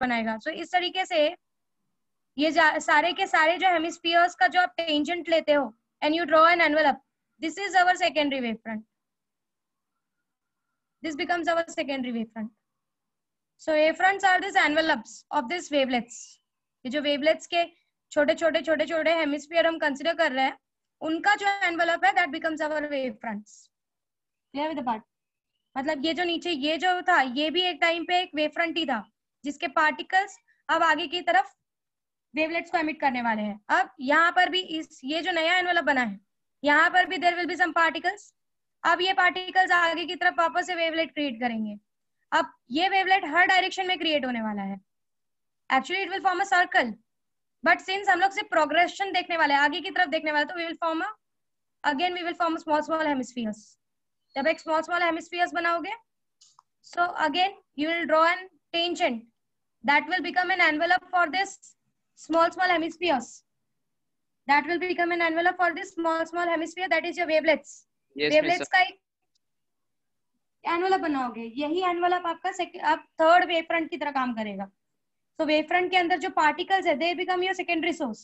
बनाएगा। सो so, इस तरीके से ये सारे के सारे जो हेमिस्फीयर्स का जो आप टेंजेंट लेते हो and you draw an envelope this is our secondary wave front this becomes our secondary wavefront. So wavefronts are these envelopes of this wavelets. ये जो wavelets के छोटे छोटे छोटे छोटे हेमिस्फीयर हम कंसिडर कर रहे हैं उनका जो एनवेलप है that becomes our wave fronts clear with part मतलब ये जो नीचे ये जो था ये भी एक टाइम पे एक वेव फ्रंट ही था। जिसके पार्टिकल्स अब आगे की तरफ़ वेवलेट्स को एमिट करने वाले हैं। अब यहाँ पर भी इस, ये जो नया एनवेलप बना है, यहाँ पर भी there will be some particles अब ये पार्टिकल्स आगे की तरफ़ वापस से वेवलेट क्रिएट करेंगे। अब ये वेवलेट हर डायरेक्शन में क्रिएट होने वाला है। Actually it will form a circle but since हम लोग सिर्फ़ प्रोग्रेशन देखने वाले हैं, आगे की तरफ़ देखने वाले तो we will form a again we will form small small hemispheres जब एक स्मॉल स्मॉल हेमिस्फियर्स बनाओगे so again you will draw an tangent that will become an envelope for this small small hemispheres. That will become an envelope for this small small hemisphere that is your wavelets. Yes, wavelets का एक envelope बनाओगे. यही envelope आपका आप third wave front की तरह काम करेगा. तो वेव फ्रंट के अंदर जो पार्टिकल्स है they become your secondary source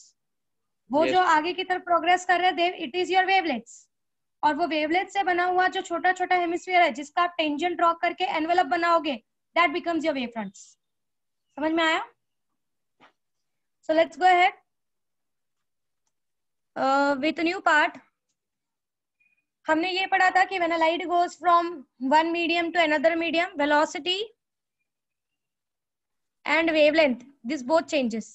वो yes. जो आगे की तरफ़ प्रोग्रेस कर रहे हैं इट इज़ योर वेवलेट्स और वो वेवलेट से बना हुआ जो छोटा छोटा हेमिस्फीयर है जिसका आप टेंजेंट ड्रॉ करके एनवेलप बनाओगे that becomes your wave fronts समझ में आया? So let's go ahead with new part हमने ये पढ़ा था कि when a light goes from one medium to another medium velocity and wavelength this both changes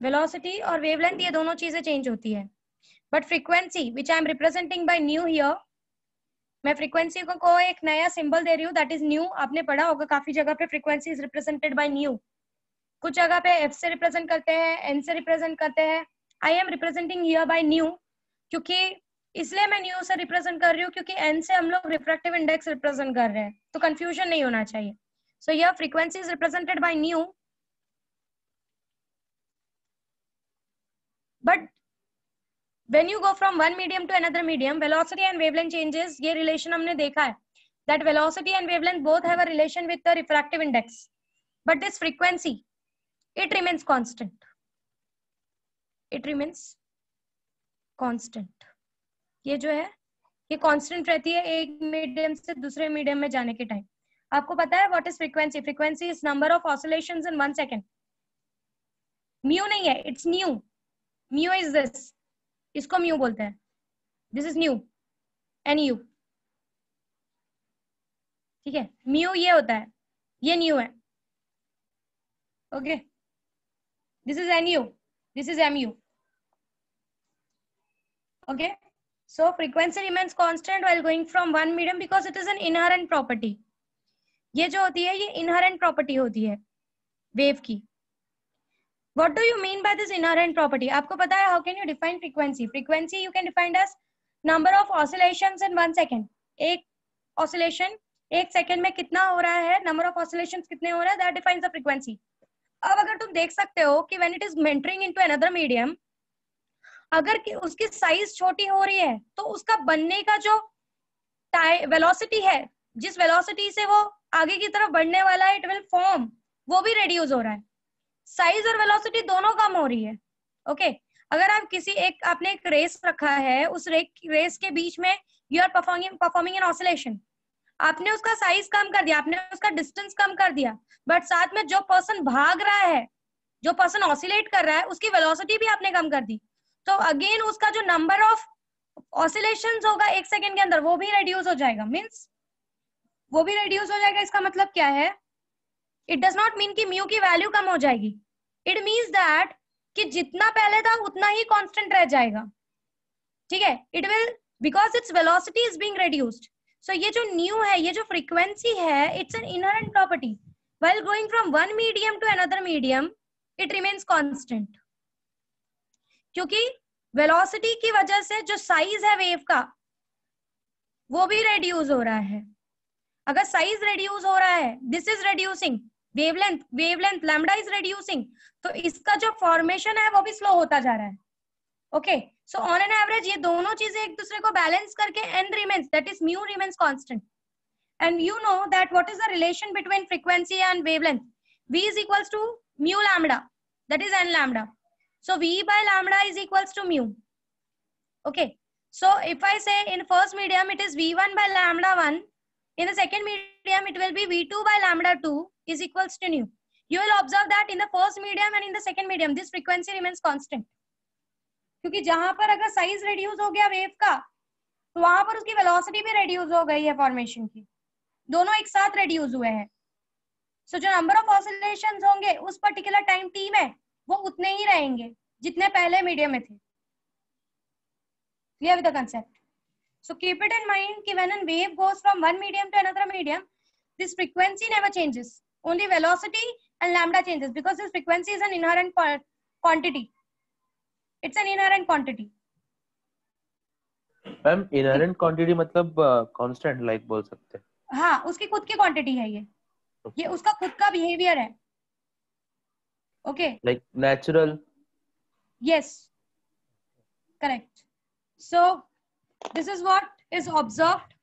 velocity और वेवलेंथ ये दोनों चीज़ें चेंज होती है. But frequency which I am representing by nu here मैं फ्रीक्वेंसी को, एक नया सिंबल दे रही हूँ दैट इज़ न्यू आपने पढ़ा होगा काफ़ी जगह पे frequency is represented by nu कुछ जगह पे एफ़ से रिप्रेजेंट करते हैं एन से रिप्रेजेंट करते हैं. I am representing here by nu क्योंकि इसलिए मैं न्यू से रिप्रेजेंट कर रही हूँ क्योंकि एन से हम लोग रिफ्रेक्टिव इंडेक्स रिप्रेजेंट कर रहे हैं। तो कंफ्यूजन नहीं होना चाहिए। सो यह frequency is represented by nu but when you go from one medium to another medium velocity and wavelength changes ये relation हमने देखा है that velocity and wavelength both have a relation with the refractive index but this frequency it remains constant it remains constant ये जो है ये constant रहती है एक मीडियम से दूसरे मीडियम में जाने के टाइम आपको पता है what is frequency frequency is number of oscillations in one second mu नहीं है it's nu mu is this किसको हम यू बोलते हैं। This is nu N U ठीक है? म्यू ये होता है। ये न्यू है। Okay this is N U this is M U okay so frequency remains constant well going from one medium because it is an inherent property ये जो होती है, ये इनहरेंट प्रॉपर्टी होती है। वेव की। What do you mean by this inherent property? आपको पता है, how can you define frequency? Frequency you can define as number of oscillations in one second. एक oscillation, एक सेकेंड में कितना हो रहा है नंबर ऑफ़ ऑसिलेशन कितने हो रहा है फ्रीक्वेंसी अब अगर तुम देख सकते हो कि when it is entering into another medium अगर उसकी साइज़ छोटी हो रही है तो उसका बनने का जो वेलोसिटी है, जिस वेलोसिटी से वो आगे की तरफ़ बढ़ने वाला है इट विल फॉर्म वो भी रिड्यूस हो रहा है साइज़ और वेलोसिटी दोनों कम हो रही है। Okay okay? अगर आप किसी एक, आपने एक रेस रखा है, उस रेस के बीच में you are performing performing an oscillation आपने उसका साइज़ कम कर दिया, आपने उसका डिस्टेंस कम कर दिया बट साथ में जो पर्सन भाग रहा है, जो पर्सन ऑसिलेट कर रहा है, उसकी वेलोसिटी भी आपने कम कर दी। तो अगेन उसका जो नंबर ऑफ़ ऑसिलेशन होगा एक सेकेंड के अंदर, वो भी रिड्यूस हो जाएगा। मीन्स वो भी रिड्यूस हो जाएगा, इसका मतलब क्या है? इट डज नॉट मीन कि म्यू की वैल्यू कम हो जाएगी। इट मीन्स दैट कि जितना पहले था, उतना ही कांस्टेंट रह जाएगा। ठीक है? It will because its velocity is being reduced so ये जो न्यू है, ये जो फ्रीक्वेंसी है it's an inherent property while going from one medium to another medium, it remains constant. क्योंकि वेलोसिटी की वजह से जो साइज़ है वेव का, वो भी रेड्यूस हो रहा है। अगर साइज़ रेड्यूस हो रहा है this is reducing wavelength wavelength lambda is reducing तो इसका जो फॉर्मेशन है वो भी स्लो होता जा रहा है okay so on an average ये दोनों चीज़ें एक दूसरे को बैलेंस करके an remains that is mu remains constant and you know that what is the relation between frequency and wavelength v is equals to mu lambda that is n lambda so v by lambda is equals to mu okay so if i say in first medium it is v1 by lambda 1 in the second medium it will be v2 by lambda 2 is equals to nu you will observe that in the first medium and in the second medium this frequency remains constant जहाँ पर अगर size reduce हो गया wave का तो वहाँ पर उसकी वेलोसिटी भी रिड्यूस हो गई है फॉर्मेशन की दोनों एक साथ रिड्यूस हुए हैं सो so, जो नंबर ऑफ़ ऑसिलेशन होंगे उस पर्टिकुलर टाइम टी में वो उतने ही रहेंगे जितने पहले मीडियम में थे clear with the concept so keep it in mind कि when a wave goes from one medium to another medium this frequency never changes only velocity and lambda changes because this frequency is an inherent quantity it's an inherent quantity ma'am inherent quantity मतलब constant uh, like बोल सकते हैं हाँ उसकी खुद की quantity है ये okay. ये उसका खुद का बिहेवियर है okay like natural yes correct so this is what is observed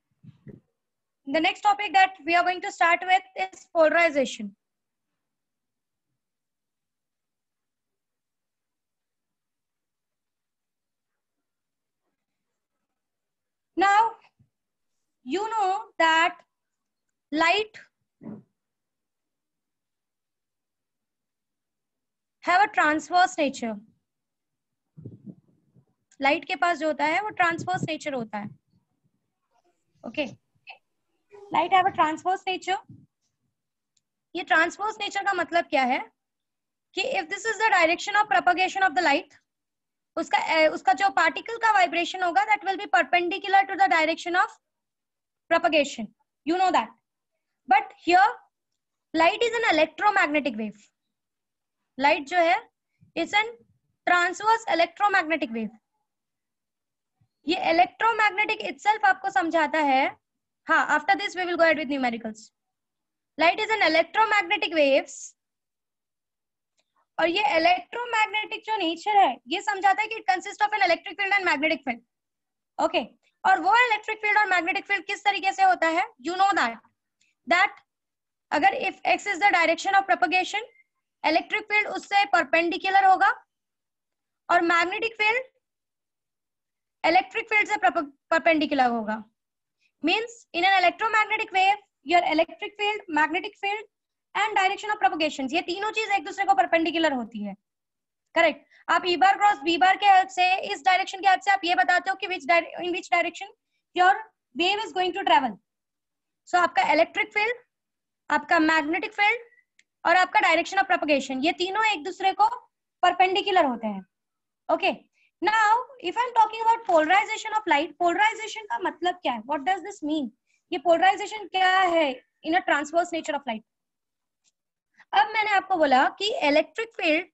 the next topic that we are going to start with is polarization Now, you know that light have a transverse nature. Light के पास जो होता है वो transverse nature होता है। Okay light have a transverse nature ये transverse nature का मतलब क्या है? कि if this is the direction of propagation of the light उसका उसका जो पार्टिकल का वाइब्रेशन होगा that will be perpendicular to the direction of propagation. You know that. But here, light is an electromagnetic wave. Light जो है it's an transverse electromagnetic wave ये electromagnetic itself आपको समझाता है। हाँ after this we will go ahead with numericals light is an electromagnetic waves और ये electromagnetic जो नेचर है, ये समझाता है कि it consist of an electric field and magnetic field okay और वो इलेक्ट्रिक फ़ील्ड और मैग्नेटिक फ़ील्ड किस तरीके से होता है? यू नो दैट दैट अगर if X is the direction of propagation electric field उससे परपेंडिकुलर होगा और मैग्नेटिक फ़ील्ड इलेक्ट्रिक फ़ील्ड से परपेंडिकुलर होगा। Means in an electromagnetic wave your electric field magnetic field and direction of propagation ये तीनों चीज़ एक दूसरे को परपेंडिकुलर होती है। करेक्ट आप ई बार क्रॉस बी बार के हेल्प से, इस डायरेक्शन के हेल्प से आप ये बताते हो कि which in which direction your wave is going to travel so आपका इलेक्ट्रिक फ़ील्ड आपका मैग्नेटिक फ़ील्ड और आपका डायरेक्शन ऑफ़ प्रोपोगेशन ये तीनों एक दूसरे को परपेंडिकुलर होते हैं। Okay now if I am talking about polarization of light polarization का मतलब क्या है? व्हाट डज दिस मीन ये पोलराइजेशन क्या है in a transverse nature of light अब मैंने आपको बोला कि इलेक्ट्रिक फ़ील्ड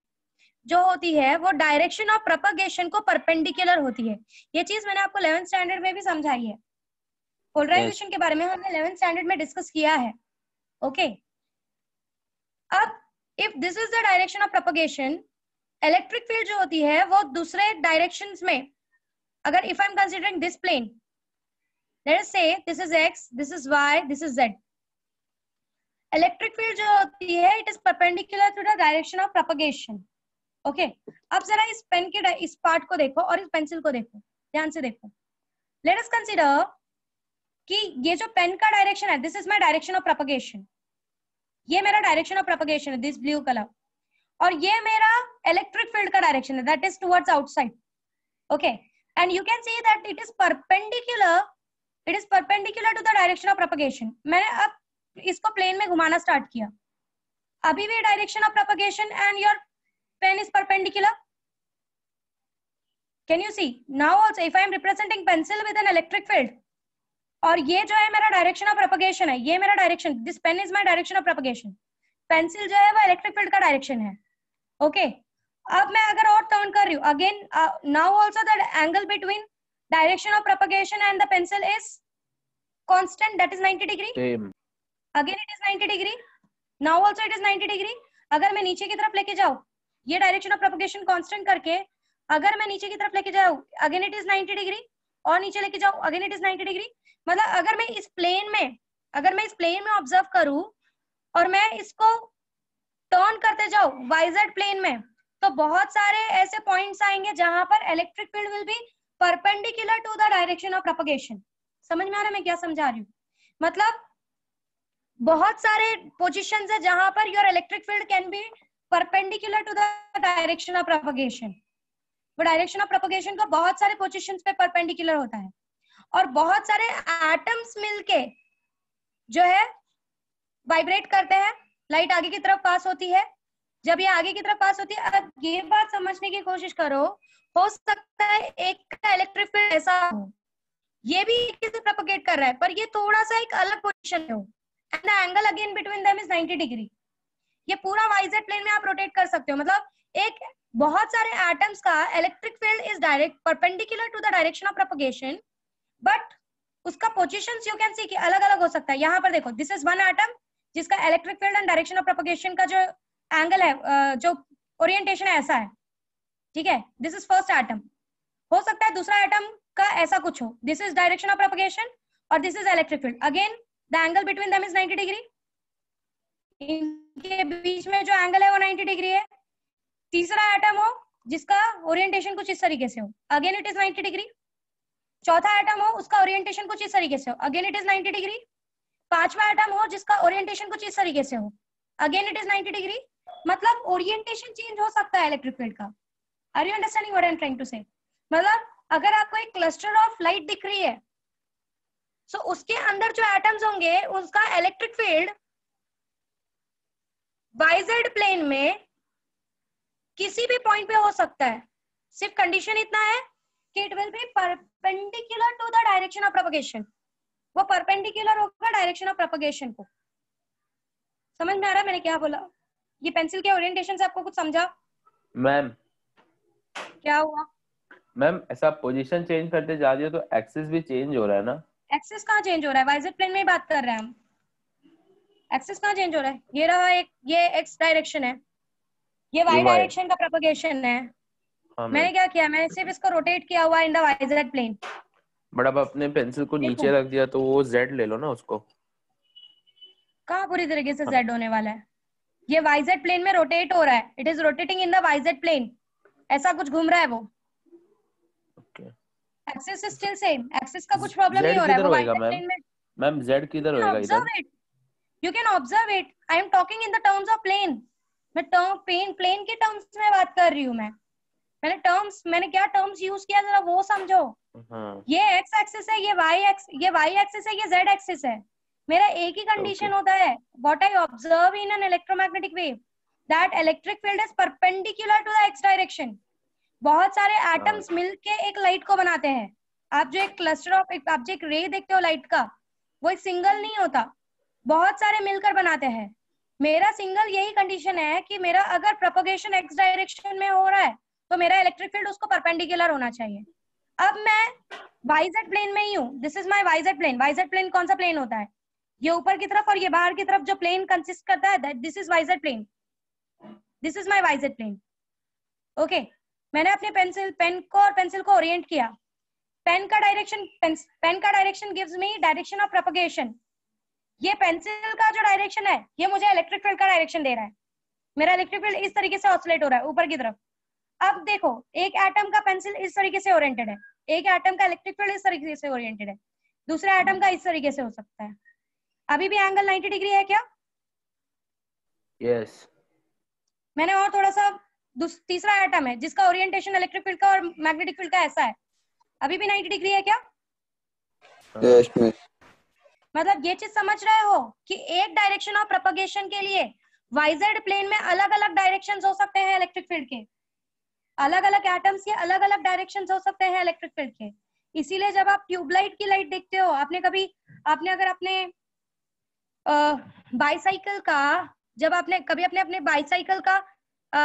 जो होती है वो डायरेक्शन ऑफ़ प्रोपगेशन को परपेंडिकुलर होती है। ये चीज़ मैंने आपको इलेवेंथ स्टैंडर्ड में भी समझाई है। Polarization yes. के बारे में हमने इलेवेंथ स्टैंडर्ड में डिस्कस किया है। Okay okay. अब if this is the direction of propagation electric field जो होती है, वो दूसरे डायरेक्शन में, अगर if I am considering this plane let say this is X this is Y this is Z electric field जो होती है it is perpendicular to the direction of propagation okay अब जरा इस पेन के इस पार्ट को देखो और इस पेंसिल को देखो। ध्यान से देखो। लेट अस कंसीडर कि ये जो पेन का डायरेक्शन है this is my direction of propagation ये मेरा डायरेक्शन ऑफ़ प्रोपगेशन है दिस ब्लू कलर और ये मेरा इलेक्ट्रिक फ़ील्ड का डायरेक्शन है that is towards outside okay and you can see that it is perpendicular it is perpendicular to the direction of propagation मैंने अब इसको प्लेन में घुमाना स्टार्ट किया। अभी भी direction of propagation and your pen is perpendicular can you see now also if I am representing pencil with an electric field और ये जो है मेरा डायरेक्शन ऑफ़ प्रोपगेशन है, ये मेरा direction this pen is my direction of propagation pencil जो है वो इलेक्ट्रिक फ़ील्ड का डायरेक्शन है। Okay okay. अब मैं अगर और टर्न कर रही हूँ. Again now also the angle between direction of propagation and the pencil is constant. That is 90 degree. Same. Again it is 90 degree now also it is 90 degree अगर मैं नीचे की तरफ़ लेके जाऊँ ये डायरेक्शन ऑफ़ प्रोपगेशन कांस्टेंट करके अगर मैं नीचे की तरफ़ लेके जाऊँ अगेन इट इज़ 90 डिग्री और नीचे लेके जाऊँ अगेन इट इज़ 90 डिग्री मतलब अगर मैं इस प्लेन में अगर मैं इस प्लेन में ऑब्ज़र्व करूँ और मैं इसको काउंट करते जाओ वाइजेड प्लेन में। तो बहुत सारे ऐसे पॉइंट्स आएँगे जहाँ पर electric field will be perpendicular to the direction of propagation समझ में आ रहा है मैं क्या समझा रही हूँ? मतलब बहुत सारे पोजिशन है जहाँ पर your electric field can be perpendicular to the direction of propagation वो डायरेक्शन ऑफ़ प्रोपगेशन का बहुत सारे पोजिशन पे परपेंडिकुलर होता है। और बहुत सारे एटम्स मिलके जो है वाइब्रेट करते हैं। लाइट आगे की तरफ़ पास होती है। जब ये आगे की तरफ़ पास होती है, अब ये बात समझने की कोशिश करो, हो सकता है एक का इलेक्ट्रिक फ़ील्ड ऐसा हो। ये भी किसी प्रोपोगेट कर रहा है, पर ये थोड़ा सा एक अलग पोजीशन हो। And angle again between them is 90 degree ये पूरा वाइजेड प्लेन में आप रोटेट कर सकते हो। मतलब एक बहुत सारे एटम्स का electric field is direct perpendicular to the direction of propagation but उसका पोजिशन यू कैन सी कि अलग अलग हो सकता है। यहाँ पर देखो दिस इज़ वन एटम जिसका electric field and direction of propagation का जो एंगल है जो ओरिएंटेशन है, ऐसा है। ठीक है? दिस इज़ फ़र्स्ट एटम हो सकता है दूसरा एटम का ऐसा कुछ हो। This is direction of propagation और this is electric field again the angle between them is 90 degree इनके बीच में जो एंगल है वो 90 डिग्री है। तीसरा एटम हो, जिसका ओरिएंटेशन कुछ इस तरीके से हो। अगेन इट इज़ 90 डिग्री चौथा एटम हो, उसका ओरिएंटेशन कुछ इस तरीके से हो। अगेन इट इज़ 90 डिग्री पांचवा एटम हो जिसका ओरिएंटेशन कुछ इस तरीके से हो। अगेन इट इज़ 90 डिग्री मतलब ओरिएंटेशन चेंज हो सकता है इलेक्ट्रिक फ़ील्ड का। Are you understanding what I am trying to say मतलब अगर आपको एक क्लस्टर ऑफ़ लाइट दिख रही है सो so उसके अंदर जो एटम्स होंगे, उसका इलेक्ट्रिक फ़ील्ड वाइजेड प्लेन में किसी भी पॉइंट पे हो सकता है। सिर्फ़ कंडीशन इतना है कि it will be perpendicular to the direction of propagation वो परपेंडिकुलर होगा डायरेक्शन ऑफ़ प्रोपगेशन को। समझ में आ रहा है मैंने क्या बोला? ये पेंसिल के ओरिएंटेशन से आपको कुछ समझा? मैम क्या हुआ? मैम ऐसा पोजीशन चेंज करते जा रही हो तो एक्सिस भी चेंज हो रहा है ना? एक्सिस कहाँ चेंज हो रहा है? वाइजेड प्लेन में ही बात कर रहे हैं हम? एक्सिस कहाँ चेंज हो रहा है? ये रहा एक ये एक्स डायरेक्शन है। ये वाई डायरेक्शन का प्रोपगेशन है। हाँ मैंने क्या किया? मैंने सिर्फ़ इसको रोटेट किया हुआ in the YZ plane but अब अपने पेंसिल को नीचे रख दिया तो वो जेड ले लो ना उसको। कहाँ पूरी तरीके से। जेड होने वाला है? ये वाइजेड प्लेन में रोटेट हो रहा है। It is rotating in the YZ plane ऐसा कुछ घूम रहा है वो? Axis is still same axis का कुछ प्रॉब्लम नहीं हो रहा है। वो वाइजेड प्लेन में मैम जेड किधर होएगा इधर? you can observe it i am talking in the terms of plane मैं टर्म प्लेन प्लेन के टर्म्स में बात कर रही हूँ मैं। मैंने टर्म्स मैंने क्या टर्म्स यूज़ किया जरा वो समझो। हाँ। ये एक्स एक्सिस है ये वाई एक्स ये वाई एक्सिस है ये जेड एक्सिस है। मेरा एक ही कंडीशन Okay. होता है। What I observe in an electromagnetic wave that electric field is perpendicular to the X direction बहुत सारे एटम्स मिलके एक लाइट को बनाते हैं। आप जो एक क्लस्टर ऑफ़ एक आप जो एक रे देखते हो लाइट का वो एक सिंगल नहीं होता। बहुत सारे मिलकर बनाते हैं। मेरा सिंगल यही कंडीशन है कि मेरा अगर प्रोपोगेशन एक्स डायरेक्शन में हो रहा है तो मेरा इलेक्ट्रिक फ़ील्ड उसको परपेंडिकुलर होना चाहिए। अब मैं वाइजेड प्लेन में ही हूँ। This is my YZ plane YZ plane कौन सा प्लेन होता है? ये ऊपर की तरफ़ और ये बाहर की तरफ़ जो प्लेन कंसिस्ट करता है this is YZ plane this is my YZ plane okay मैंने अपने पेंसिल पेन को और पेंसिल को ओरिएंट किया। पेन का डायरेक्शन पेन का direction gives me direction of propagation ये पेंसिल का जो डायरेक्शन है, ये मुझे इलेक्ट्रिक फ़ील्ड का डायरेक्शन दे रहा है। मेरा इलेक्ट्रिक फ़ील्ड इस तरीके से ऑसिलेट हो रहा है, ऊपर की तरफ़। अब देखो एक एटम का पेंसिल इस तरीके से ओरिएंटेड है। एक एटम का इलेक्ट्रिक फ़ील्ड इस तरीके से ओरिएंटेड है। दूसरा एटम का इस तरीके से हो सकता है। अभी भी एंगल 90 डिग्री है क्या? Yes yes. मैंने और थोड़ा सा तीसरा एटम है जिसका ओरिएंटेशन इलेक्ट्रिक फ़ील्ड का और मैग्नेटिक फ़ील्ड का ऐसा है। अभी भी 90 डिग्री है क्या? यस मैम मतलब ये चीज़ समझ रहे हो कि एक डायरेक्शन ऑफ़ प्रोपगेशन के लिए वाइजेड प्लेन में अलग अलग डायरेक्शंस हो सकते हैं इलेक्ट्रिक फ़ील्ड के। अलग अलग एटम्स के अलग अलग डायरेक्शन हो सकते हैं इलेक्ट्रिक फ़ील्ड के। इसीलिए जब आप ट्यूबलाइट की लाइट देखते हो आपने कभी आपने अगर अपने बाईसाइकिल का जब आपने कभी अपने अपने बाईसाइकिल का अ,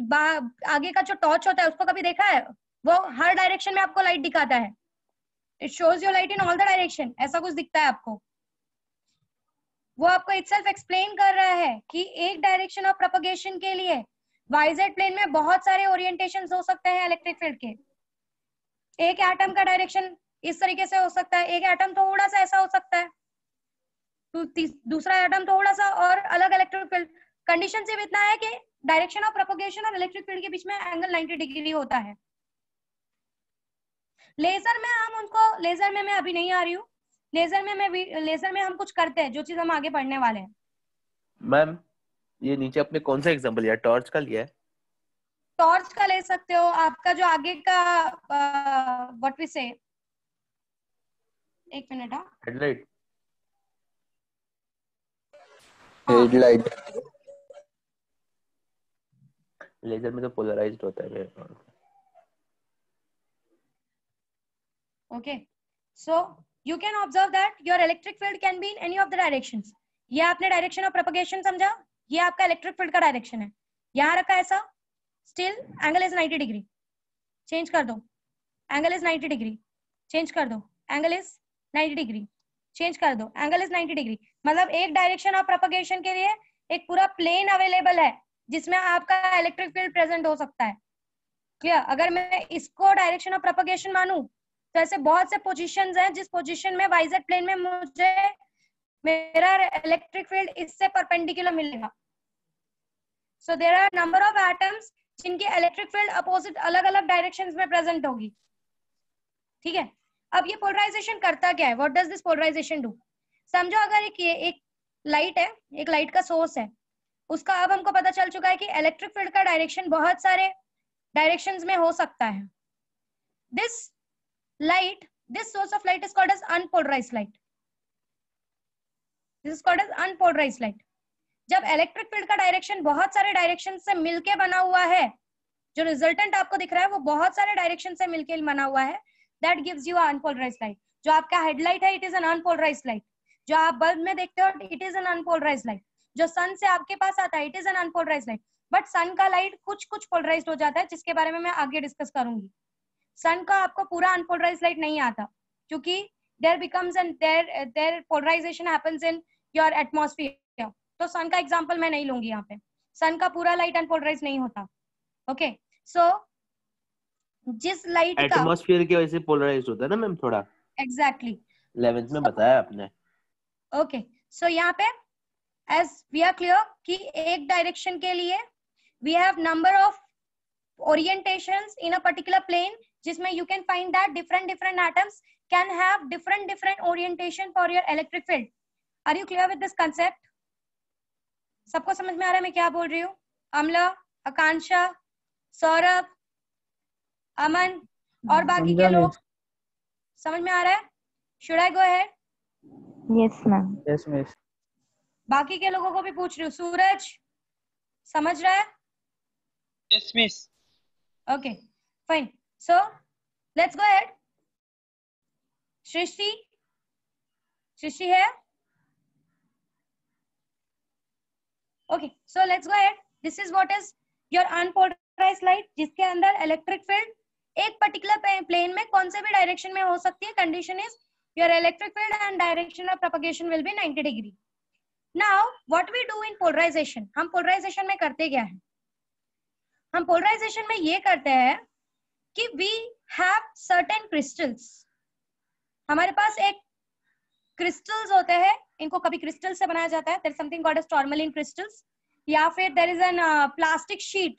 बा- आगे का जो टॉर्च होता है उसको कभी देखा है? वो हर डायरेक्शन में आपको लाइट दिखाता है। It shows your light in all the direction ऐसा कुछ दिखता है आपको। वो आपको इटसेल्फ एक्सप्लेन कर रहा है कि एक डायरेक्शन ऑफ़ प्रोपगेशन के लिए वाइजेड प्लेन में बहुत सारे ओरिएंटेशन हो सकते हैं इलेक्ट्रिक फ़ील्ड के। एक एटम का डायरेक्शन इस तरीके से हो सकता है। एक एटम थोड़ा सा ऐसा हो सकता है। दूसरा एटम थोड़ा सा और अलग इलेक्ट्रिक फ़ील्ड कंडीशन सिर्फ़ इतना है कि डायरेक्शन ऑफ़ प्रोपोगेशन और इलेक्ट्रिक फ़ील्ड के बीच में एंगल 90 डिग्री होता है। लेजर में हम उनको लेजर में मैं अभी नहीं आ रही हूँ। लेजर में मैं लेजर में हम कुछ करते हैं, जो चीज़ हम आगे पढ़ने वाले हैं। मैम ये नीचे अपने कौन सा एग्जांपल लिया? टॉर्च का लिया है। टॉर्च का ले सकते हो। आपका जो आगे का व्हाट वी से एक मिनट हाँ। हेडलाइट हेडलाइट लेजर में तो पोलराइज्ड होता है ख्याल से। you can observe that your electric field can be in any of the directions. ये आपने डायरेक्शन ऑफ़ प्रोपगेशन समझा? ये आपका इलेक्ट्रिक फ़ील्ड का डायरेक्शन है। यहाँ रखा ऐसा। Still angle is 90 degree change कर दो। एंगल इज़ 90 डिग्री चेंज कर दो। एंगल इज़ 90 डिग्री चेंज कर दो। एंगल इज़ 90 डिग्री मतलब एक डायरेक्शन ऑफ़ प्रोपगेशन के लिए एक पूरा प्लेन अवेलेबल है, जिसमें आपका इलेक्ट्रिक फ़ील्ड प्रेजेंट हो सकता है। क्लियर अगर मैं इसको डायरेक्शन ऑफ़ प्रोपगेशन मानू तो ऐसे बहुत से पोजिशन हैं, जिस पोजिशन में वाइजेड प्लेन में मुझे मेरा इलेक्ट्रिक फ़ील्ड इससे परपेंडिकुलर मिलेगा। So there are number of atoms जिनकी इलेक्ट्रिक फ़ील्ड अपोजिट अलग अलग डायरेक्शंस में प्रेजेंट होगी। ठीक है? अब ये पोलराइजेशन करता क्या है? What does this polarization do समझो अगर एक ये एक लाइट है, एक लाइट का सोर्स है, उसका अब हमको पता चल चुका है कि इलेक्ट्रिक फ़ील्ड का डायरेक्शन बहुत सारे डायरेक्शंस में हो सकता है। This light this source of light is called as unpolarized light this is called as unpolarized light. जब इलेक्ट्रिक फ़ील्ड का डायरेक्शन बहुत सारे डायरेक्शन से मिलके बना हुआ है, जो रिजल्टेंट आपको दिख रहा है, वो बहुत सारे डायरेक्शन से मिलके बना हुआ है that gives you unpolarized light जो आपका हेडलाइट है it is an unpolarized light जो आप बल्ब में देखते हो it is an unpolarized light जो सन से आपके पास आता है it is an unpolarized light but sun का लाइट कुछ कुछ पोलराइज हो जाता है, जिसके बारे में मैं आगे डिस्कस करूँगी. सन का आपको पूरा अनपोलराइज लाइट नहीं आता, क्योंकि there becomes and there there polarization happens in your atmosphere तो सन का एग्ज़ाम्पल मैं नहीं लूँगी यहाँ पे। सन का पूरा लाइट अनपोलराइज नहीं होता। ओके सो जिस लाइट का एटमॉस्फेयर की वजह से पोलराइज्ड होता है ना मैम थोड़ा। एग्जैक्टली 11th में so, बताया आपने। ओके सो यहाँ पे एज वी आर क्लियर कि एक डायरेक्शन के लिए we have number of orientations in a particular plane जिसमें you can find that different different atoms can have different different orientation for your electric field. Are you clear with this concept सबको समझ में आ रहा है मैं क्या बोल रही हूँ? अमला आकांक्षा सौरभ अमन और बाकी के लोग? समझ में आ रहा है? शुड आई गो है यस यस मैम बाकी के लोगों को भी पूछ रही हूँ। सूरज समझ रहा है? Yes miss okay fine so let's go ahead Srishti? Srishti है? Okay, so let's go ahead. This is what is your unpolarized light, जिसके अंदर electric field एक particular plane में कौन से भी direction में हो सकती है. Condition is your electric field and direction of propagation will be 90 degree. Now, what we do in polarization? हम polarization में करते क्या है? हम पोलराइजेशन में ये करते हैं कि वी हैव सर्टेन क्रिस्टल्स हमारे पास एक क्रिस्टल्स होते हैं, इनको कभी क्रिस्टल से बनाया जाता है there something called as tourmaline crystals या फिर there is an plastic sheet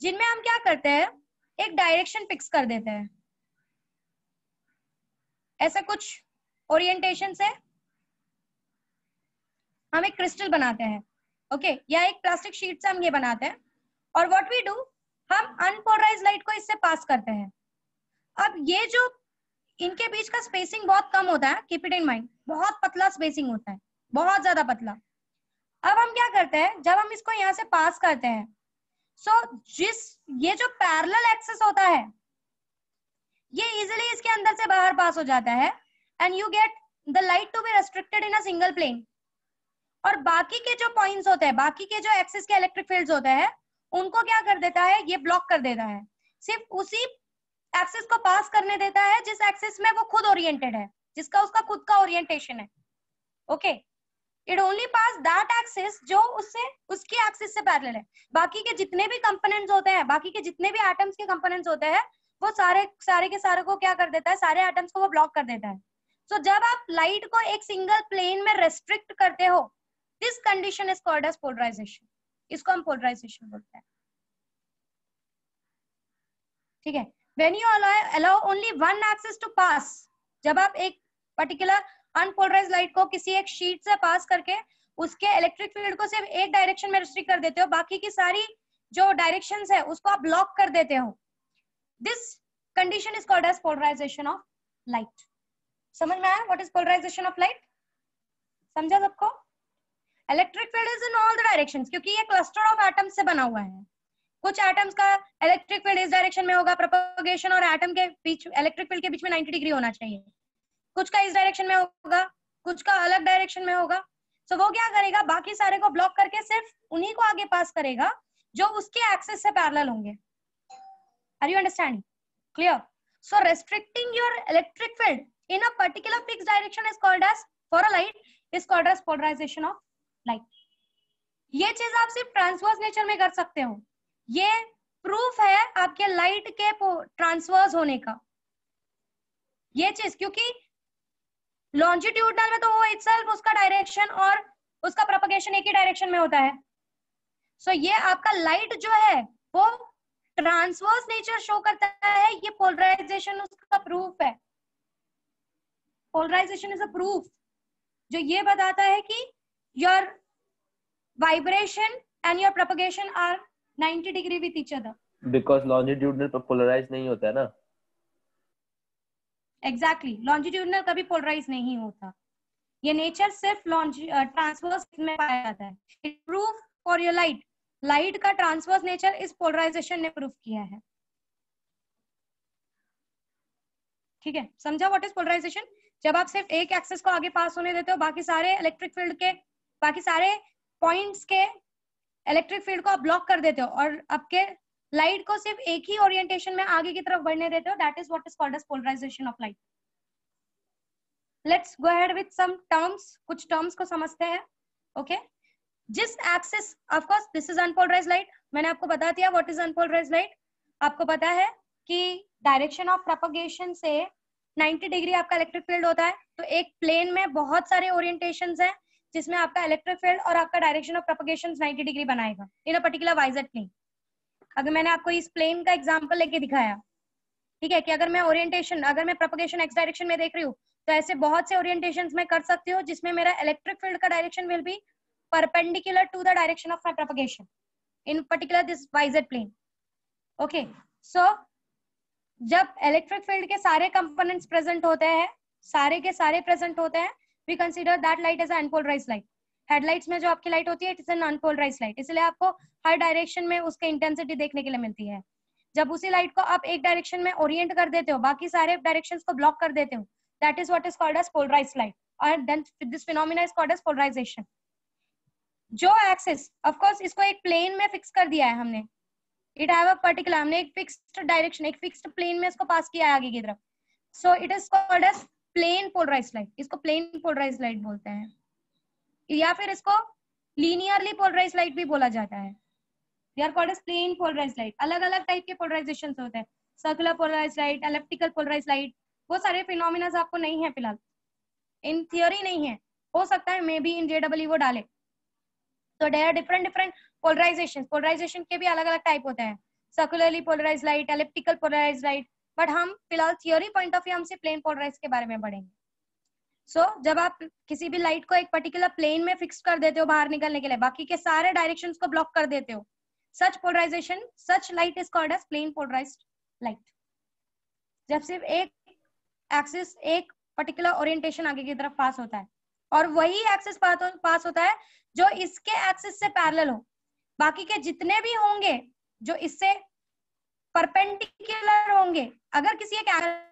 जिनमें हम क्या करते हैं, एक डायरेक्शन फिक्स कर देते हैं ऐसा कुछ ओरिएंटेशन से हम एक क्रिस्टल बनाते हैं ओके okay? या एक प्लास्टिक शीट से हम ये बनाते हैं, और व्हाट वी डू हम अनपोलराइज लाइट को इससे पास करते हैं अब ये जो इनके बीच का स्पेसिंग बहुत कम होता है कीप इट इन माइंड बहुत पतला स्पेसिंग होता है बहुत ज़्यादा पतला। अब हम क्या करते हैं जब हम इसको यहाँ से पास करते हैं सो so, जिस ये जो पैरेलल एक्सेस होता है ये इजिली इसके अंदर से बाहर पास हो जाता है and you get the light to be restricted in a single plane और बाकी के जो पॉइंट्स होते हैं बाकी के जो एक्सेस के इलेक्ट्रिक फील्ड्स होते हैं उनको क्या कर देता है ये ब्लॉक कर देता है। सिर्फ़ उसी एक्सिस को पास करने देता है जिस एक्सिस में वो खुद ओरिएंटेड है जिसका उसका खुद का ओरिएंटेशन है। Okay it only pass that axis जो उससे उसकी एक्सिस से पैरेलल है। बाकी के जितने भी कंपोनेंट्स होते हैं बाकी के जितने भी एटम्स के कंपोनेंट्स होते हैं वो सारे सारे के सारे को क्या कर देता है सारे एटम्स को वो ब्लॉक कर देता है। सो so, जब आप लाइट को एक सिंगल प्लेन में रेस्ट्रिक्ट करते हो this condition is called as polarization इसको हम पोलराइजेशन बोलते हैं। ठीक है? When you allow only one axis to pass जब आप एक पर्टिकुलर अनपोलराइज लाइट को किसी एक शीट से पास करके उसके इलेक्ट्रिक फ़ील्ड को सिर्फ़ एक डायरेक्शन में रिस्ट्रिक्ट कर देते हो, बाकी की सारी जो डायरेक्शन है, उसको आप ब्लॉक कर देते हो। This condition is called as polarization of light समझ में आया? What is polarization of light समझा सबको? Electric field is in all the directions क्योंकि ये क्लस्टर ऑफ़ एटम्स से बना हुआ है। कुछ एटम्स का इलेक्ट्रिक फ़ील्ड इस डायरेक्शन में होगा प्रोपगेशन और एटम के बीच इलेक्ट्रिक फ़ील्ड के बीच में 90 डिग्री होना चाहिए। कुछ का इस डायरेक्शन में होगा कुछ का अलग डायरेक्शन में होगा। सो so, वो क्या करेगा बाकी सारे को ब्लॉक करके सिर्फ़ उन्हीं को आगे पास करेगा जो उसके एक्सेस से पैरल होंगे। Are you understanding clear so restricting your electric field in a particular fix direction is called as for a light is called as polarization of light ये चीज़ आप सिर्फ़ ट्रांसवर्स नेचर में कर सकते हो। ये प्रूफ है आपके लाइट के ट्रांसवर्स होने का। ये चीज़ क्योंकि लॉन्जिट्यूडनल में तो वो इटसेल्फ उसका डायरेक्शन और उसका प्रोपगेशन एक ही डायरेक्शन में होता है। सो so, ये आपका लाइट जो है वो ट्रांसवर्स नेचर शो करता है ये पोलराइजेशन उसका प्रूफ है। पोलराइजेशन इज़ अ प्रूफ जो ये बताता है कि your vibration and your propagation are 90 degree with each other. Because longitudinal पर पोलराइज नहीं होता है ना। एग्जैक्टली लॉन्जिट्यूडनल कभी पोलराइज नहीं होता। ये नेचर सिर्फ़ ट्रांसवर्स में पाया जाता है। It proof for your light light का ट्रांसवर्स नेचर इस पोलराइजेशन ने प्रूफ किया है। ठीक है समझा व्हाट इज़ पोलराइजेशन जब आप सिर्फ़ एक एक्सेस को आगे पास होने देते हो बाकी सारे इलेक्ट्रिक फ़ील्ड के बाकी सारे पॉइंट्स के इलेक्ट्रिक फ़ील्ड को आप ब्लॉक कर देते हो और आपके लाइट को सिर्फ़ एक ही ओरिएंटेशन में आगे की तरफ़ बढ़ने देते हो that is what is called as polarization of light let's go ahead with some terms कुछ टर्म्स को समझते हैं ओके? जिस axis of course this is unpolarized light मैंने आपको बता दिया व्हाट इज़ अनपोलराइज लाइट आपको पता है कि डायरेक्शन ऑफ़ प्रोपगेशन से 90 डिग्री आपका इलेक्ट्रिक फ़ील्ड होता है तो एक प्लेन में बहुत सारे ओरिएंटेशंस हैं जिसमें आपका इलेक्ट्रिक फ़ील्ड और आपका डायरेक्शन ऑफ़ प्रोपगेशन 90 डिग्री बनाएगा। इन अ पर्टिकुलर वाइजेड प्लेन अगर मैंने आपको इस प्लेन का एग्ज़ाम्पल लेके दिखाया, ठीक है, कि अगर मैं ओरिएंटेशन अगर मैं प्रोपगेशन एक्स डायरेक्शन में देख रही हूँ तो ऐसे बहुत से ओरिएंटेशंस मैं कर सकती हूँ, जिसमें मेरा इलेक्ट्रिक फ़ील्ड का direction will be perpendicular to the direction of my propagation in particular this yz plane okay so जब इलेक्ट्रिक फ़ील्ड के सारे कंपोनेंट्स प्रेजेंट होते हैं, सारे के सारे प्रेजेंट होते हैं we consider that light as unpolarized light headlights में जो आपकी लाइट होती है it is an unpolarized light इसलिए आपको हर डायरेक्शन में उसकी इंटेंसिटी देखने के लिए मिलती है। जब उसी लाइट को आप एक डायरेक्शन में ओरिएंट कर देते हो, बाकी सारे डायरेक्शंस को ब्लॉक कर देते हो that is what is called as polarize light और then this phenomena is called as polarization जो एक्सिस ऑफ़ कोर्स इसको एक प्लेन में फिक्स कर दिया है हमने। इट हैव अ पर्टिकुलर हमने एक फिक्स्ड डायरेक्शन एक फिक्स्ड प्लेन में इसको पास किया है आगे की तरफ़। So it is called as plane polarize light इसको प्लेन पोलराइज लाइट बोलते हैं। या फिर इसको लीनियरली पोलराइज लाइट भी बोला जाता है। प्लेन पोलराइज लाइट अलग अलग टाइप के पोलराइजेशन होते हैं। Circular polarize light elliptical polarize light वो सारे फिनोमिना आपको नहीं है फ़िलहाल। इन थियोरी नहीं है। हो सकता है मे बी इन जेडब्ल्यू वो डाले। तो there are different different polarization polarization के भी अलग अलग टाइप होते हैं। Circularly polarize light elliptical polarize light but हम फ़िलहाल थियोरी पॉइंट ऑफ़ व्यू हमसे प्लेन पोलराइज के बारे में पढ़ेंगे। सो so, जब आप किसी भी लाइट को एक पर्टिकुलर प्लेन में फिक्स कर देते हो बाहर निकलने के लिए बाकी के सारे डायरेक्शन को ब्लॉक कर देते हो such polarization such light is called as plane polarize light जब सिर्फ़ एक एक्सिस एक पर्टिकुलर ओरिएंटेशन आगे की तरफ़ पास होता है और वही एक्सिस पास होता है जो इसके एक्सिस से पैरेलल हो। बाकी के जितने भी होंगे जो इससे परपेंडिकुलर होंगे। अगर किसी एक angle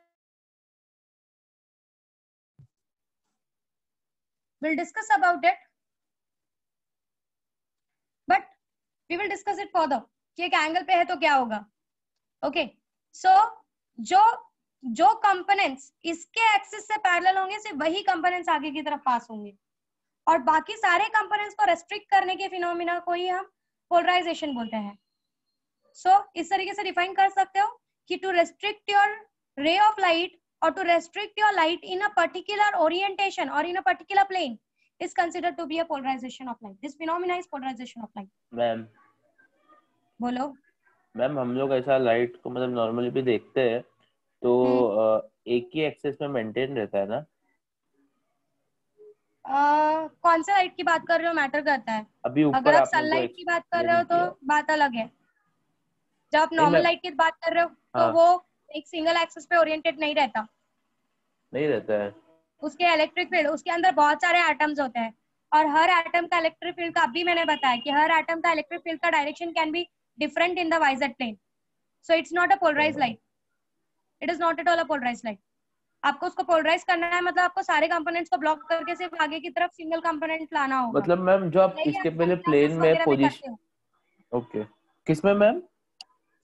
we'll discuss about it. But we will discuss it further कि एक एंगल पे है तो क्या होगा। Okay okay. सो so, जो जो कंपोनेंट्स इसके एक्सिस से पैरेलल होंगे सिर्फ़ वही कंपोनेंट्स आगे की तरफ़ पास होंगे। और बाकी सारे कंपोनेंट्स को रेस्ट्रिक्ट करने के फिनोमिना को ही हम पोलराइजेशन बोलते हैं। सो so, इस तरीके से डिफाइन कर सकते हो कि to restrict your ray of light और to restrict your light in a particular orientation और in a particular plane is considered to be a polarization of light this phenomena is polarization of light ma'am बोलो। Ma'am हम लोग ऐसा light को मतलब normally भी देखते हैं तो uh, एक ही एक्सिस में मेंटेन रहता है ना? कौन सा लाइट की बात कर रहे हो? मैटर करता है। अगर आप सनलाइट की बात कर रहे हो तो बात अलग है। जब आप नॉर्मल लाइट की बात कर रहे हो तो हाँ। वो एक सिंगल एक्सिस पे ओरिएंटेड नहीं रहता। नहीं रहता है। उसके इलेक्ट्रिक फ़ील्ड उसके अंदर बहुत सारे एटम्स होते हैं। और हर एटम का इलेक्ट्रिक फ़ील्ड का अभी मैंने बताया कि हर एटम का इलेक्ट्रिक फ़ील्ड का direction can be different in the YZ plane so it's not a polarize light it is not at all a polarize light आपको उसको पोलराइज करना है मतलब आपको सारे कंपोनेंट्स को ब्लॉक करके सिर्फ़ आगे की तरफ़ सिंगल कंपोनेंट लाना होगा। मतलब मैम जो आप इसके पहले प्लेन में पोजीशन ओके किसमें मैम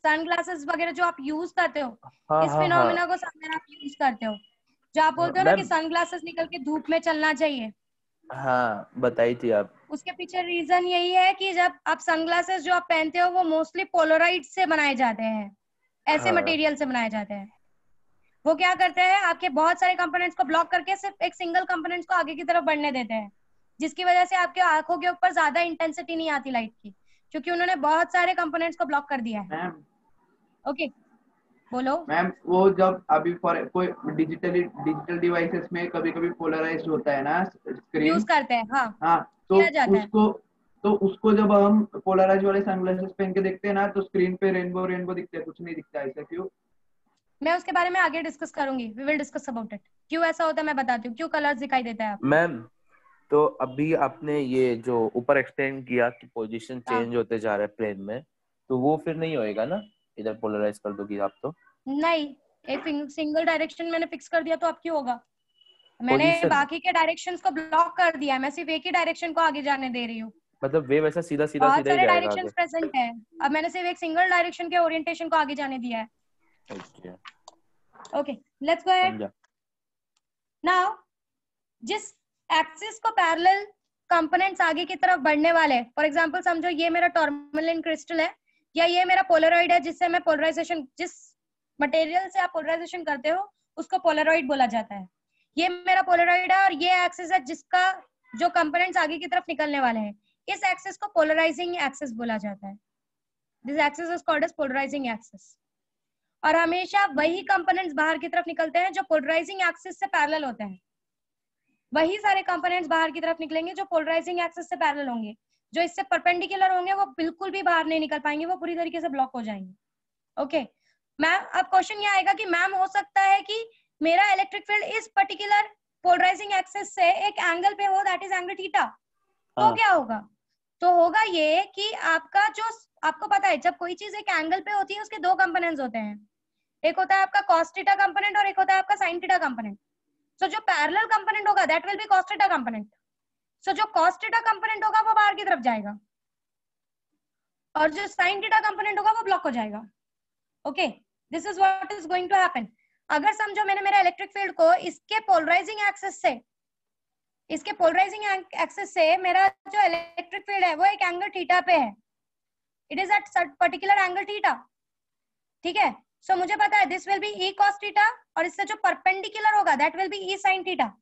सनग्लासेस वगैरह जो आप यूज़ करते हो हाँ इस हाँ हाँ। फिनोमिना को अगर आप यूज़ करते हो। जो आप बोलते हो ना कि सनग्लासेस निकल के धूप में चलना चाहिए। हाँ बताई थी आप। उसके पीछे रीजन यही है कि जब आप सनग्लासेस जो आप पहनते हो वो मोस्टली पोलोराइड से बनाए जाते हैं। ऐसे हाँ। मटेरियल से बनाए जाते हैं। वो क्या करते हैं आपके बहुत सारे कंपोनेंट्स को ब्लॉक करके सिर्फ़ एक सिंगल कंपोनेंट्स को आगे की तरफ़ बढ़ने देते हैं। जिसकी वजह से आपके आँखों के ऊपर ज़्यादा इंटेंसिटी नहीं आती लाइट की क्योंकि उन्होंने बहुत सारे कंपोनेंट्स को ब्लॉक कर दिया है। ओके बोलो। मैम वो जब अभी फॉर कोई डिजिटली डिजिटल डिवाइसेस में कभी कभी पोलराइज्ड होता है ना स्क्रीन यूज़ करते हैं हाँ। हाँ तो किया जाता है। उसको तो उसको जब हम पोलराइज वाले सनग्लासेस पहन के देखते हैं ना तो स्क्रीन पे रेनबो रेनबो दिखता है कुछ नहीं दिखता ऐसा क्यों? मैं उसके बारे में आगे डिस्कस करूँगी। We will discuss about it क्यों ऐसा होता है मैं बताती हूँ। क्यों कलर्स दिखाई देता है मैम तो अभी आपने ये जो ऊपर एक्सटेंड किया कि पोजीशन हाँ। चेंज होते जा रहा है प्लेन में तो वो फिर नहीं होएगा ना? इधर पोलराइज कर दोगी आप तो। नहीं एक सिंगल डायरेक्शन मैंने फिक्स कर दिया तो अब क्यों होगा। मैंने बाकी के डायरेक्शंस को ब्लॉक कर दिया मैं सिर्फ़ एक ही डायरेक्शन को आगे जाने दे रही हूँ। मतलब वेव ऐसा सीधा सीधा बहुत सीधा ही सारे डायरेक्शन प्रेजेंट है। अब मैंने सिर्फ़ एक सिंगल डायरेक्शन के ओरिएंटेशन को आगे जाने दिया है। Okay let's go ahead now जिस एक्सिस को पैरेलल कंपोनेंट्स आगे की तरफ़ बढ़ने वाले फॉर एग्जांपल समझो ये मेरा टॉर्मलिन क्रिस्टल है या ये मेरा पोलराइड है जिससे मैं पोलराइजेशन जिस मटेरियल से आप पोलराइजेशन करते हो, उसको पोलराइड बोला जाता है। ये मेरा पोलराइड है और ये एक्सिस है जिसका जो कंपोनेंट्स आगे की तरफ़ निकलने वाले हैं। इस एक्सिस को पोलराइजिंग एक्सिस बोला जाता है। This axis is called as polarizing axis और हमेशा वही कंपोनेंट्स बाहर की तरफ़ निकलते हैं जो पोलराइजिंग एक्सेस से पैरेलल होते हैं। वही सारे कंपोनेंट्स बाहर की तरफ़ निकलेंगे जो पोलराइजिंग एक्सेस से पैरेलल होंगे। जो इससे परपेंडिकुलर होंगे वो बिल्कुल भी बाहर नहीं निकल पाएँगे वो पूरी तरीके से ब्लॉक हो जाएँगे। ओके मैम अब क्वेश्चन ये आएगा कि मैम हो सकता है कि मेरा इलेक्ट्रिक फ़ील्ड इस पर्टिकुलर पोलराइजिंग एक्सिस से एक एंगल पे हो दैट इज़ एंगल थीटा तो हाँ। क्या होगा? तो होगा ये कि आपका जो आपको पता है जब कोई चीज़ एक एंगल पे होती है उसके दो कंपोनेंट्स होते हैं। एक होता है आपका थीटा कंपोनेंट और एक होता है आपका sin थीटा कंपोनेंट सो जो पैरेलल कंपोनेंट होगा that will be theta component so जो cos थीटा कंपोनेंट होगा वो बाहर की तरफ़ जाएगा। और जो साइन थीटा कंपोनेंट होगा वो ब्लॉक हो जाएगा। Okay this is what is going to happen अगर समझो मैंने मेरा इलेक्ट्रिक फ़ील्ड को इसके पोलराइजिंग एक्सिस से, इसके पोलराइजिंग एक्सिस से मेरा जो इलेक्ट्रिक फ़ील्ड है वो एक एंगल थीटा पे है। It is at particular angle theta ठीक है? सो मुझे पता है this will be E cos theta और इससे जो परपेंडिकुलर होगा that will be E sine theta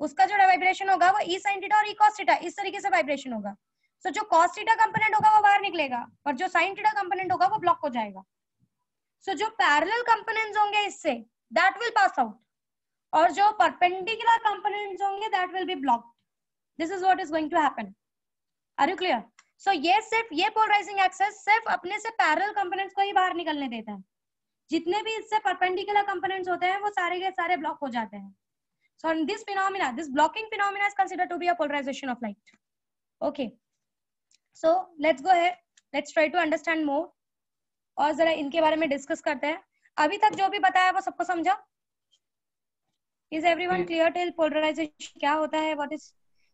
उसका जो वाइब्रेशन होगा वो ई साइन थीटा और ई कॉस थीटा इस तरीके से वाइब्रेशन होगा। सो so, जो कॉस थीटा कंपोनेंट होगा वो बाहर निकलेगा और जो साइन थीटा कंपोनेंट होगा वो ब्लॉक हो जाएगा। सो so, जो पैरेलल कंपोनेंट्स होंगे इससे दैट विल पास आउट और जो परपेंडिकुलर कंपोनेंट्स होंगे that will be blocked this is what is going to happen are you clear so ये सिर्फ़ ये पोलराइजिंग एक्सेस सिर्फ़ अपने से पैरेलल कंपोनेंट्स को ही बाहर निकलने देता है। जितने भी इससे परपेंडिकुलर कंपोनेंट्स होते हैं वो सारे के सारे ब्लॉक हो जाते हैं। So in this phenomena this blocking phenomena is considered to be a polarization of light. Okay. So let's go ahead. Let's try to understand more. और जरा इनके बारे में डिस्कस करते हैं। अभी तक जो भी बताया वो सबको समझा? Is everyone clear till polarization क्या होता है? What is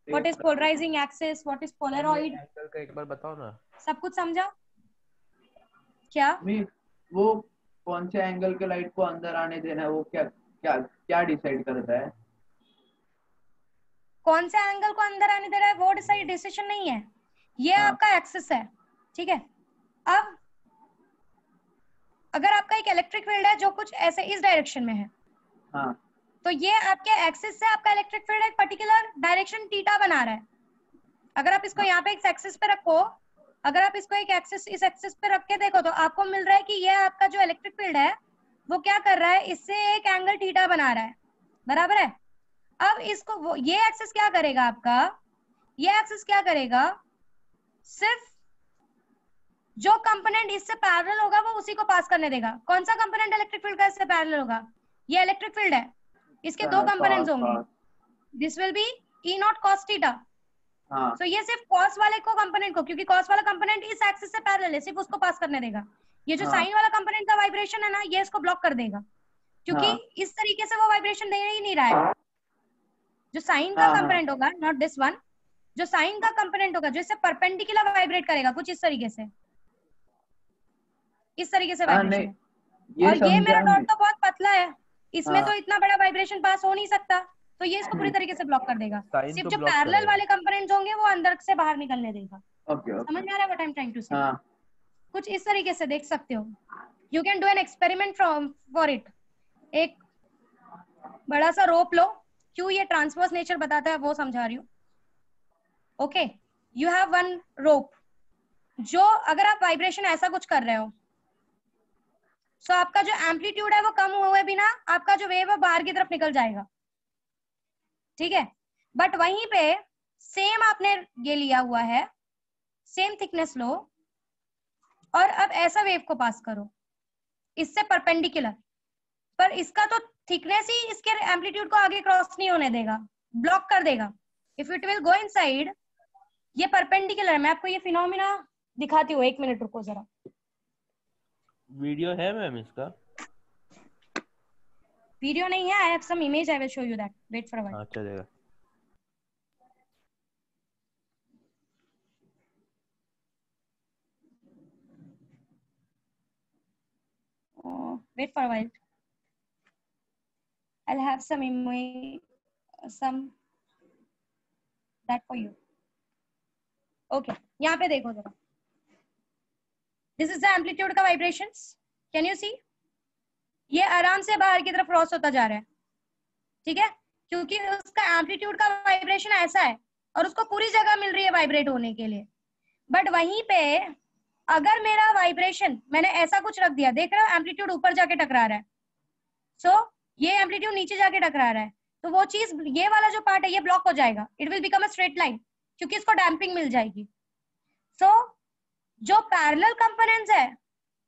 what is polarizing axis what is polaroid एक बार बताओ ना। सब कुछ समझा? क्या? वो कौन से एंगल के लाइट को अंदर आने देना है वो क्या क्या क्या डिसाइड करता है? कौन से एंगल को अंदर आने दे रहा है वो डिसाइड डिसीज़न नहीं है। ये हाँ। आपका एक्सेस है ठीक है? अब अगर आपका एक इलेक्ट्रिक फ़ील्ड है जो कुछ ऐसे इस डायरेक्शन में है हाँ। तो ये आपके एक्सिस से आपका इलेक्ट्रिक फ़ील्ड एक पर्टिकुलर डायरेक्शन थीटा बना रहा है। अगर आप इसको यहाँ पे एक एक्सिस पे रखो अगर आप इसको एक एक्सिस इस एक्सिस पे रख के देखो तो आपको मिल रहा है कि ये आपका जो इलेक्ट्रिक फ़ील्ड है वो क्या कर रहा है इससे एक एंगल टीटा बना रहा है। बराबर है? अब इसको वो ये एक्सेस क्या करेगा आपका? ये एक्सेस क्या करेगा? सिर्फ़ जो कंपोनेंट इससे पैरेलल होगा वो उसी को पास करने देगा। कौन सा कंपोनेंट इलेक्ट्रिक फ़ील्ड का इससे पैरेलल होगा? ये इलेक्ट्रिक फ़ील्ड है। इसके दो हाँ, कंपोनेंट्स होंगे। This will be E not cos theta हाँ। सो ये सिर्फ़ कॉस वाले को कंपोनेंट को क्योंकि कॉस वाला कंपोनेंट इस एक्सिस से पैरेलल है सिर्फ़ उसको पास करने देगा। ये जो हाँ। साइन वाला कंपोनेंट का वाइब्रेशन है ना ये इसको ब्लॉक कर देगा। क्योंकि हाँ। इस तरीके से वो वाइब्रेशन दे ही नहीं रहा है। जो साइन का हाँ, हाँ। कंपोनेंट होगा नॉट दिस वन जो साइन का कंपोनेंट होगा जो इससे परपेंडिकुलर वाइब्रेट करेगा कुछ इस तरीके से। इस तरीके से हाँ, वाइब्रेशन नहीं, और ये मेरा डॉट तो बहुत पतला है। इसमें हाँ। तो इतना बड़ा वाइब्रेशन पास हो नहीं सकता तो ये इसको पूरी तरीके से ब्लॉक कर देगा। सिर्फ़ तो जो पैरेलल वाले कंपोनेंट्स होंगे वो अंदर से बाहर निकलने देगा। समझ में आ रहा है what I am trying to say हाँ। कुछ इस तरीके से देख सकते हो। You can do an experiment from for it एक बड़ा सा रोप लो। क्यों ये ट्रांसवर्स नेचर बताता है, वो समझा रही हूँ। Okay you have one rope जो अगर आप वाइब्रेशन ऐसा कुछ कर रहे हो सो so आपका जो एम्पलीट्यूड है वो कम हुए बिना आपका जो वेव है बाहर की तरफ़ निकल जाएगा। ठीक है? बट वहीं पे सेम आपने ये लिया हुआ है सेम थिकनेस लो, और अब ऐसा वेव को पास करो। इससे परपेंडिकुलर पर इसका तो थिकनेस ही इसके एम्पलीट्यूड को आगे क्रॉस नहीं होने देगा। ब्लॉक कर देगा। If it will go inside ये परपेंडिकुलर मैं आपको ये फिनोमिना दिखाती हूँ एक मिनट रुको जरा। वीडियो है मैम इसका? वीडियो नहीं है I have some image I will show you that wait for a हाँ चलेगा। Oh, wait for a while. I'll have some image, some that for you. Okay, यहाँ पे देखो जरा. This is the amplitude का vibrations. Can you see? ये आराम से बाहर की तरफ़ क्रॉस होता जा रहा है ठीक है क्योंकि उसका एम्पलीट्यूड का वाइब्रेशन ऐसा है और उसको पूरी जगह मिल रही है वाइब्रेट होने के लिए बट वहीं पे अगर मेरा वाइब्रेशन मैंने ऐसा कुछ रख दिया देख रहे हो एम्पलीट्यूड ऊपर जाके टकरा रहा है सो so, ये एम्पलीट्यूड नीचे जाके टकरा रहा है। तो वो चीज़ ये वाला जो पार्ट है ये ब्लॉक हो जाएगा। It will become a straight line क्योंकि इसको डैम्पिंग मिल जाएगी। सो so, जो पैरेलल कंपोनेंट्स है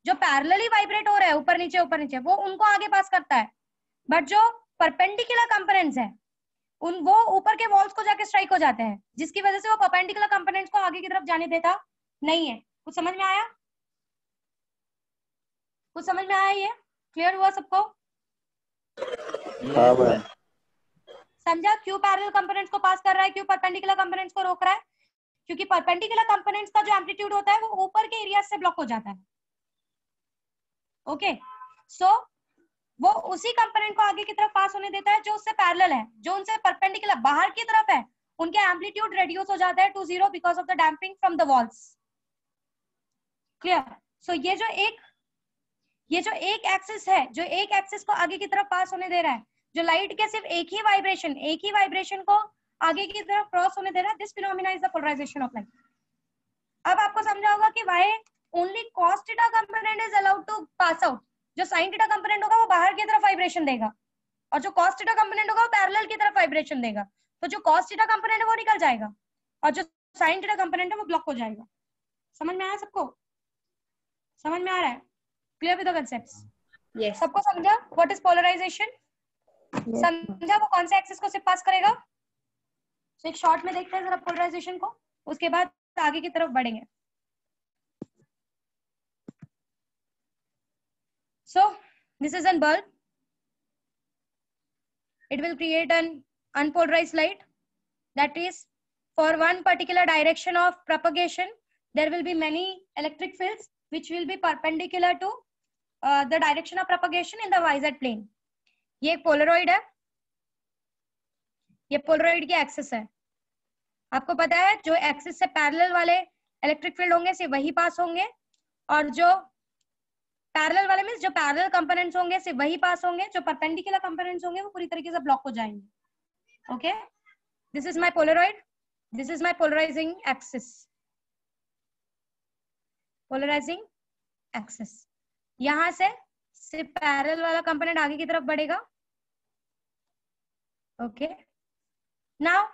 जो पैरेलली वाइब्रेट हो रहा है ऊपर नीचे ऊपर नीचे वो उनको आगे पास करता है। बट जो परपेंडिकुलर कंपोनेंट्स है उन वो ऊपर के वॉल्स को जाके स्ट्राइक हो जाते हैं जिसकी वजह से वो परपेंडिकुलर कंपोनेंट्स को आगे की तरफ़ जाने देता नहीं है। कुछ समझ में आया? कुछ समझ में आया ये? क्लियर हुआ सबको? समझा? क्यों पैरेलल कंपोनेंट्स को पास कर रहा है? क्यों परपेंडिकुलर कंपोनेंट्स को रोक रहा है? क्योंकि परपेंडिकुलर कंपोनेंट्स का जो एम्पलीट्यूड होता है वो ऊपर के एरिया से ब्लॉक हो जाता है। ओके सो वो उसी कंपोनेंट को आगे की तरफ़ पास होने देता है जो उससे पैरेलल है जो उनसे परपेंडिकुलर बाहर की तरफ़ है। उनके एम्पलीट्यूड रेड्यूस हो जाता है to zero because of the damping from the walls clear so ये जो एक ये जो एक एक्सिस है, जो एक एक्सिस को आगे की तरफ़ पास होने दे रहा है, जो लाइट के सिर्फ़ एक ही वाइब्रेशन एक ही वाइब्रेशन को आगे की तरफ़ क्रॉस होने दे रहा है this phenomena is the polarization of light अब आपको समझा होगा कि why only cos theta component is allowed to pass out जो sin थीटा कंपोनेंट होगा, वो बाहर की तरफ़ वाइब्रेशन देगा। और जो cos थीटा कंपोनेंट होगा, वो पैरेलल की तरफ़ वाइब्रेशन देगा। तो जो cos थीटा कंपोनेंट है, वो निकल जाएगा। और जो साइन थीटा कंपोनेंट है, वो ब्लॉक हो जाएगा। समझ में आया सबको? समझ में आ रहा है? क्लियर विद द सबको समझा? व्हाट इज़ पोलराइजेशन समझा वो कौन से एक्सिस को सिर्फ़ पास करेगा? तो एक शॉर्ट में देखते हैं जरा पोलराइजेशन को। उसके बाद आगे की तरफ़ बढ़ेंगे। So this is an bulb it will create an unpolarize light that is for one particular direction of propagation there will be many electric field which will be perpendicular to uh, direction of of in the yz plane. ये एक polaroid है। ये Polaroid की access है। आपको पता है जो एक्सेस से पैरेलल वाले इलेक्ट्रिक फ़ील्ड होंगे सिर्फ़ वही पास होंगे। और जो पैरेलल वाले में जो पैरेलल कंपोनेंट्स होंगे सिर्फ़ वही पास होंगे। जो परपेंडिकुलर कंपोनेंट्स होंगे वो पूरी तरीके से ब्लॉक हो जाएँगे। Okay this is my polaroid this is my polarizing axis polarizing axis यहाँ से सिर्फ़ पैरल वाला कंपोनेंट आगे की तरफ़ बढ़ेगा। Okay now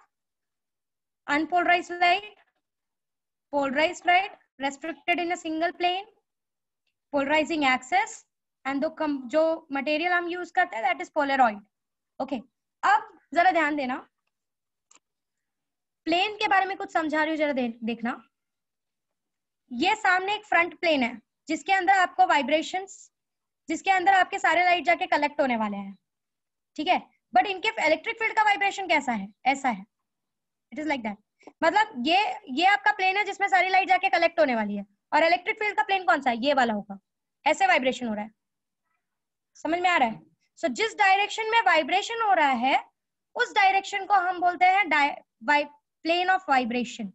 unpolarized light polarized light restricted in a single plane polarizing axis and the जो मटेरियल हम यूज़ करते हैं दैट इज़ पोलरॉइड ओके अब जरा ध्यान देना। प्लेन के बारे में कुछ समझा रही हूँ जरा दे, देखना। ये सामने एक फ्रंट प्लेन है। जिसके अंदर आपको वाइब्रेशंस जिसके अंदर आपके सारे लाइट जाके कलेक्ट होने वाले हैं। ठीक है? बट इनके इलेक्ट्रिक फ़ील्ड का वाइब्रेशन कैसा है? ऐसा है। इट इज़ लाइक दैट मतलब ये ये आपका प्लेन है जिसमें सारी लाइट जाके कलेक्ट होने वाली है। और इलेक्ट्रिक फ़ील्ड का प्लेन कौन सा है? ये वाला होगा। ऐसे वाइब्रेशन हो रहा है। समझ में आ रहा है? सो so, जिस डायरेक्शन में वाइब्रेशन हो रहा है उस डायरेक्शन को हम बोलते हैं plane of vibration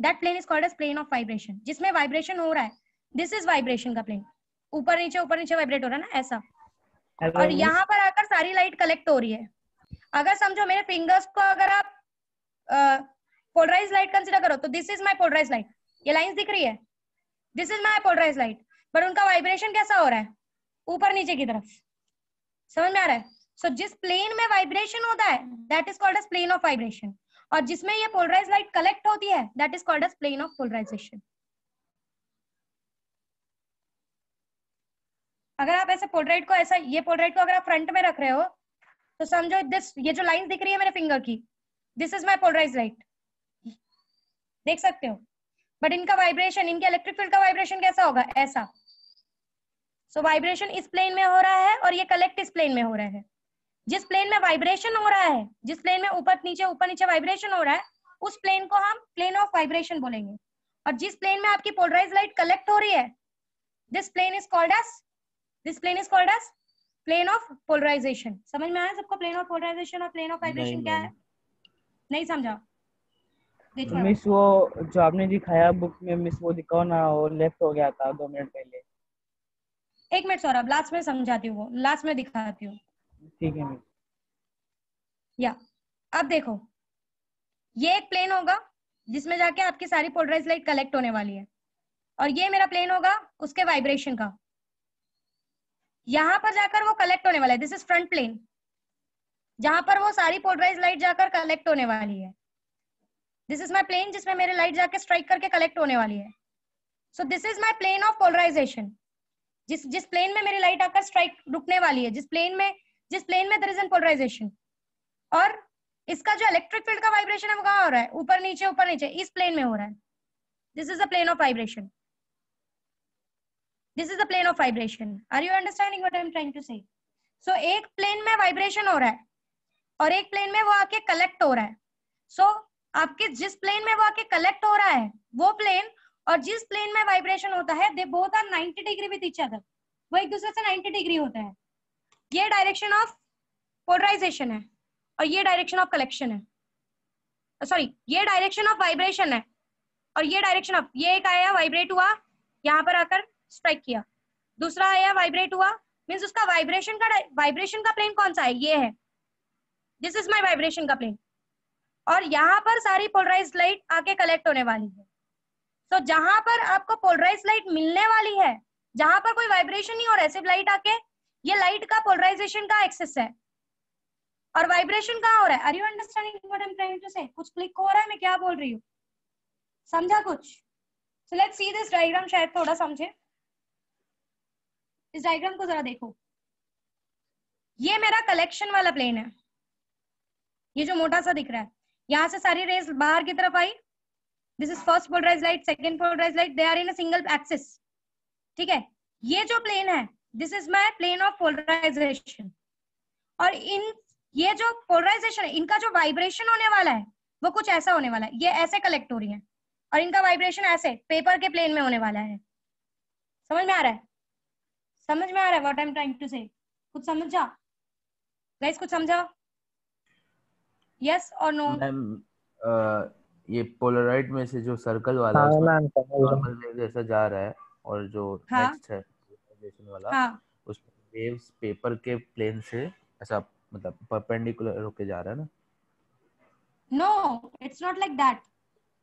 that plane is called as plane of vibration जिसमें वाइब्रेशन हो रहा है. दिस इज़ वाइब्रेशन का प्लेन ऊपर नीचे ऊपर नीचे वाइब्रेट हो रहा है ना? ऐसा. और यहाँ पर आकर सारी लाइट कलेक्ट हो रही है. अगर समझो मेरे फिंगर्स को अगर आप पोलराइज लाइट कंसिडर करो तो this is my polarize light ये लाइंस दिख रही है? This is my polarize light but उनका वाइब्रेशन कैसा हो रहा है? ऊपर नीचे की तरफ़. समझ में आ रहा है? सो so, जिस प्लेन में वाइब्रेशन होता है that is called as plane of vibration और जिसमें ये पोलराइज लाइट कलेक्ट होती है that is called as plane of polarization अगर आप ऐसे पोलराइड को, ऐसा ये पोलराइड को अगर आप फ्रंट में रख रहे हो तो समझो दिस ये जो लाइन दिख रही है मेरे फिंगर की this is my polarize light देख सकते हो? बट इनका वाइब्रेशन इनके इलेक्ट्रिक फ़ील्ड का वाइब्रेशन कैसा होगा? ऐसा. सो वाइब्रेशन इस प्लेन में हो रहा है और ये कलेक्ट इस प्लेन में हो रहा है. जिस प्लेन में वाइब्रेशन हो रहा है जिस प्लेन में ऊपर नीचे ऊपर नीचे वाइब्रेशन हो रहा है उस प्लेन को हम प्लेन ऑफ़ वाइब्रेशन बोलेंगे। और जिस प्लेन में आपकी पोलराइज लाइट कलेक्ट हो रही है this plane is called as this plane is called as plane of polarization समझ में आया सबको प्लेन ऑफ़ पोलराइजेशन और प्लेन ऑफ़ वाइब्रेशन क्या है? नहीं समझा? मिस वो जो आपने दिखाया बुक में मिस वो दिखाओ ना वो लेफ़्ट हो गया था दो मिनट पहले। एक मिनट सौरभ लास्ट में समझाती हूँ वो लास्ट में दिखाती हूँ। ठीक है या, अब देखो, ये एक प्लेन होगा जिसमें जाके आपकी सारी पोलराइज लाइट कलेक्ट होने वाली है। और ये मेरा प्लेन होगा उसके वाइब्रेशन का। यहाँ पर जाकर वो कलेक्ट होने वाला है। दिस इज़ फ्रंट प्लेन जहाँ पर वो सारी पोलराइज लाइट जाकर कलेक्ट होने वाली है। दिस इज़ माई प्लेन जिसमें मेरे लाइट जाके स्ट्राइक करके कलेक्ट होने वाली है। So this is my plane of polarization जिस जिस प्लेन में मेरी लाइट आकर स्ट्राइक रुकने वाली है, जिस प्लेन में जिस प्लेन में दर इज़ एन पोलराइजेशन और इसका जो इलेक्ट्रिक फ़ील्ड का वाइब्रेशन है वो कहाँ हो रहा है? ऊपर नीचे ऊपर नीचे इस प्लेन में हो रहा है. This is a plane of vibration this is a plane of vibration are you understanding what I am trying to say so एक प्लेन में वाइब्रेशन हो रहा है और एक प्लेन में वो आके कलेक्ट हो रहा है. सो so, आपके जिस प्लेन में वो आके कलेक्ट हो रहा है वो प्लेन और जिस प्लेन में वाइब्रेशन होता है they both are 90 degree with each other वो एक दूसरे से 90 डिग्री होता है. ये डायरेक्शन ऑफ़ पोलराइजेशन है और ये डायरेक्शन ऑफ़ कलेक्शन है। सॉरी ये डायरेक्शन ऑफ़ वाइब्रेशन है और ये डायरेक्शन ऑफ़ ये एक आया वाइब्रेट हुआ यहाँ पर आकर स्ट्राइक किया। दूसरा आया वाइब्रेट हुआ मीन्स उसका वाइब्रेशन का वाइब्रेशन का प्लेन कौन सा है? ये है। दिस इज़ माई वाइब्रेशन का प्लेन और यहाँ पर सारी पोलराइज लाइट आके कलेक्ट होने वाली है। तो so, जहाँ पर आपको पोलराइज लाइट मिलने वाली है जहाँ पर कोई वाइब्रेशन नहीं है सिर्फ़ लाइट आके ये लाइट का पोलराइजेशन का एक्सेस है। और वाइब्रेशन कहाँ हो रहा है? Are you understanding what I am to say कुछ क्लिक हो रहा है? मैं क्या बोल रही हूँ? समझा कुछ? So let's see this diagram शायद थोड़ा समझे। इस डायग्राम को जरा देखो। ये मेरा कलेक्शन वाला प्लेन है। ये जो मोटा सा दिख रहा है। यहाँ से सारी रेज बाहर की तरफ़ आई। This is first polarize light second polarize light they are in single axis ठीक है? ये जो प्लेन है this is my plane of polarization और इन ये जो पोलराइजेशन है इनका जो वाइब्रेशन होने वाला है वो कुछ ऐसा होने वाला है। ये ऐसे कलेक्ट हो रही है। और इनका वाइब्रेशन ऐसे पेपर के प्लेन में होने वाला है। समझ में आ रहा है? समझ में आ रहा है what I am trying to say कुछ समझा? गाइस कुछ समझा यस और नो मैम ये पोलराइड में से जो सर्कल वाला हाँ हूँ नॉर्मल वेव जैसा जा रहा है और जो हाँ। नेक्स्ट है। पोलराइजेशन वाला हाँ। उसमें वेव्स पेपर के प्लेन से ऐसा मतलब परपेंडिकुलर होके जा रहा है ना? No it's not like that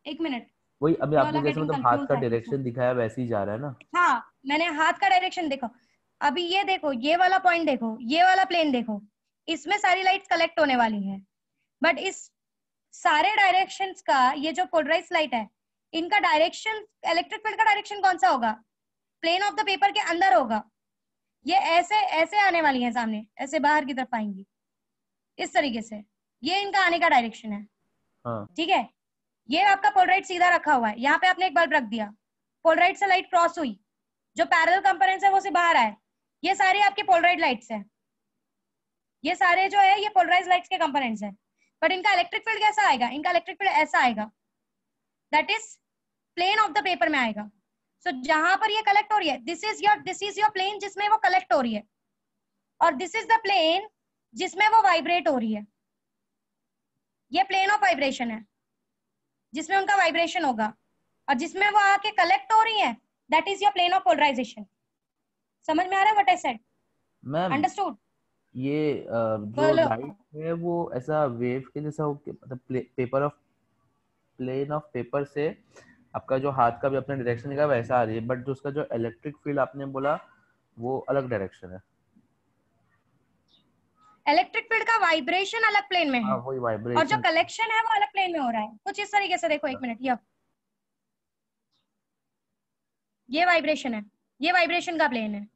एक मिनट। वही अभी आपने जैसे मतलब हाथ का. डायरेक्शन दिखाया वैसे ही जा रहा है ना? हाँ मैंने हाथ का डायरेक्शन देखो। अभी ये देखो ये वाला पॉइंट देखो ये वाला प्लेन देखो। इसमें सारी लाइट्स कलेक्ट होने वाली है। बट इस सारे डायरेक्शंस का ये जो पोलराइज लाइट है इनका डायरेक्शन इलेक्ट्रिक फ़ील्ड का डायरेक्शन कौन सा होगा? प्लेन ऑफ़ द पेपर के अंदर होगा। ये ऐसे ऐसे आने वाली है सामने ऐसे बाहर की तरफ़ आएँगी। इस तरीके से। ये इनका आने का डायरेक्शन है। हाँ। ठीक है? ये आपका पोलराइट सीधा रखा हुआ है। यहाँ पे आपने एक बल्ब रख दिया। पोलराइट से लाइट क्रॉस हुई। जो पैरल कंपोनेंट्स है वो से बाहर आए। ये सारे आपके पोलराइड लाइट्स हैं। ये सारे जो है ये पोलराइज लाइट्स के कंपोनेंट्स हैं। बट इनका इलेक्ट्रिक फ़ील्ड कैसा आएगा? इनका इलेक्ट्रिक फ़ील्ड ऐसा आएगा। That is plane of the paper में आएगा। सो so, जहाँ पर ये कलेक्ट हो रही है this is your this is your plane जिसमें वो कलेक्ट हो रही है। और दिस इज़ द प्लेन जिसमें वो वाइब्रेट हो रही है। ये प्लेन ऑफ़ वाइब्रेशन है जिसमें उनका वाइब्रेशन होगा। और जिसमें वो आके कलेक्ट हो रही है that is your plane of polarization समझ में आ रहा है what I said ma'am understood ये जो लाइट है वो ऐसा वेव के जैसा हो के- मतलब paper of plane of paper से आपका जो हाथ का भी अपने डायरेक्शन दिखा वैसा आ रही है बट जो उसका जो इलेक्ट्रिक फ़ील्ड आपने बोला वो अलग डायरेक्शन है। इलेक्ट्रिक फ़ील्ड का वाइब्रेशन अलग प्लेन में है। हाँ वही वाइब्रेशन और जो कलेक्शन है वो अलग प्लेन में हो रहा है। कुछ इस तरीके से देखो एक मिनट ये ये वाइब्रेशन है। ये वाइब्रेशन का प्लेन है।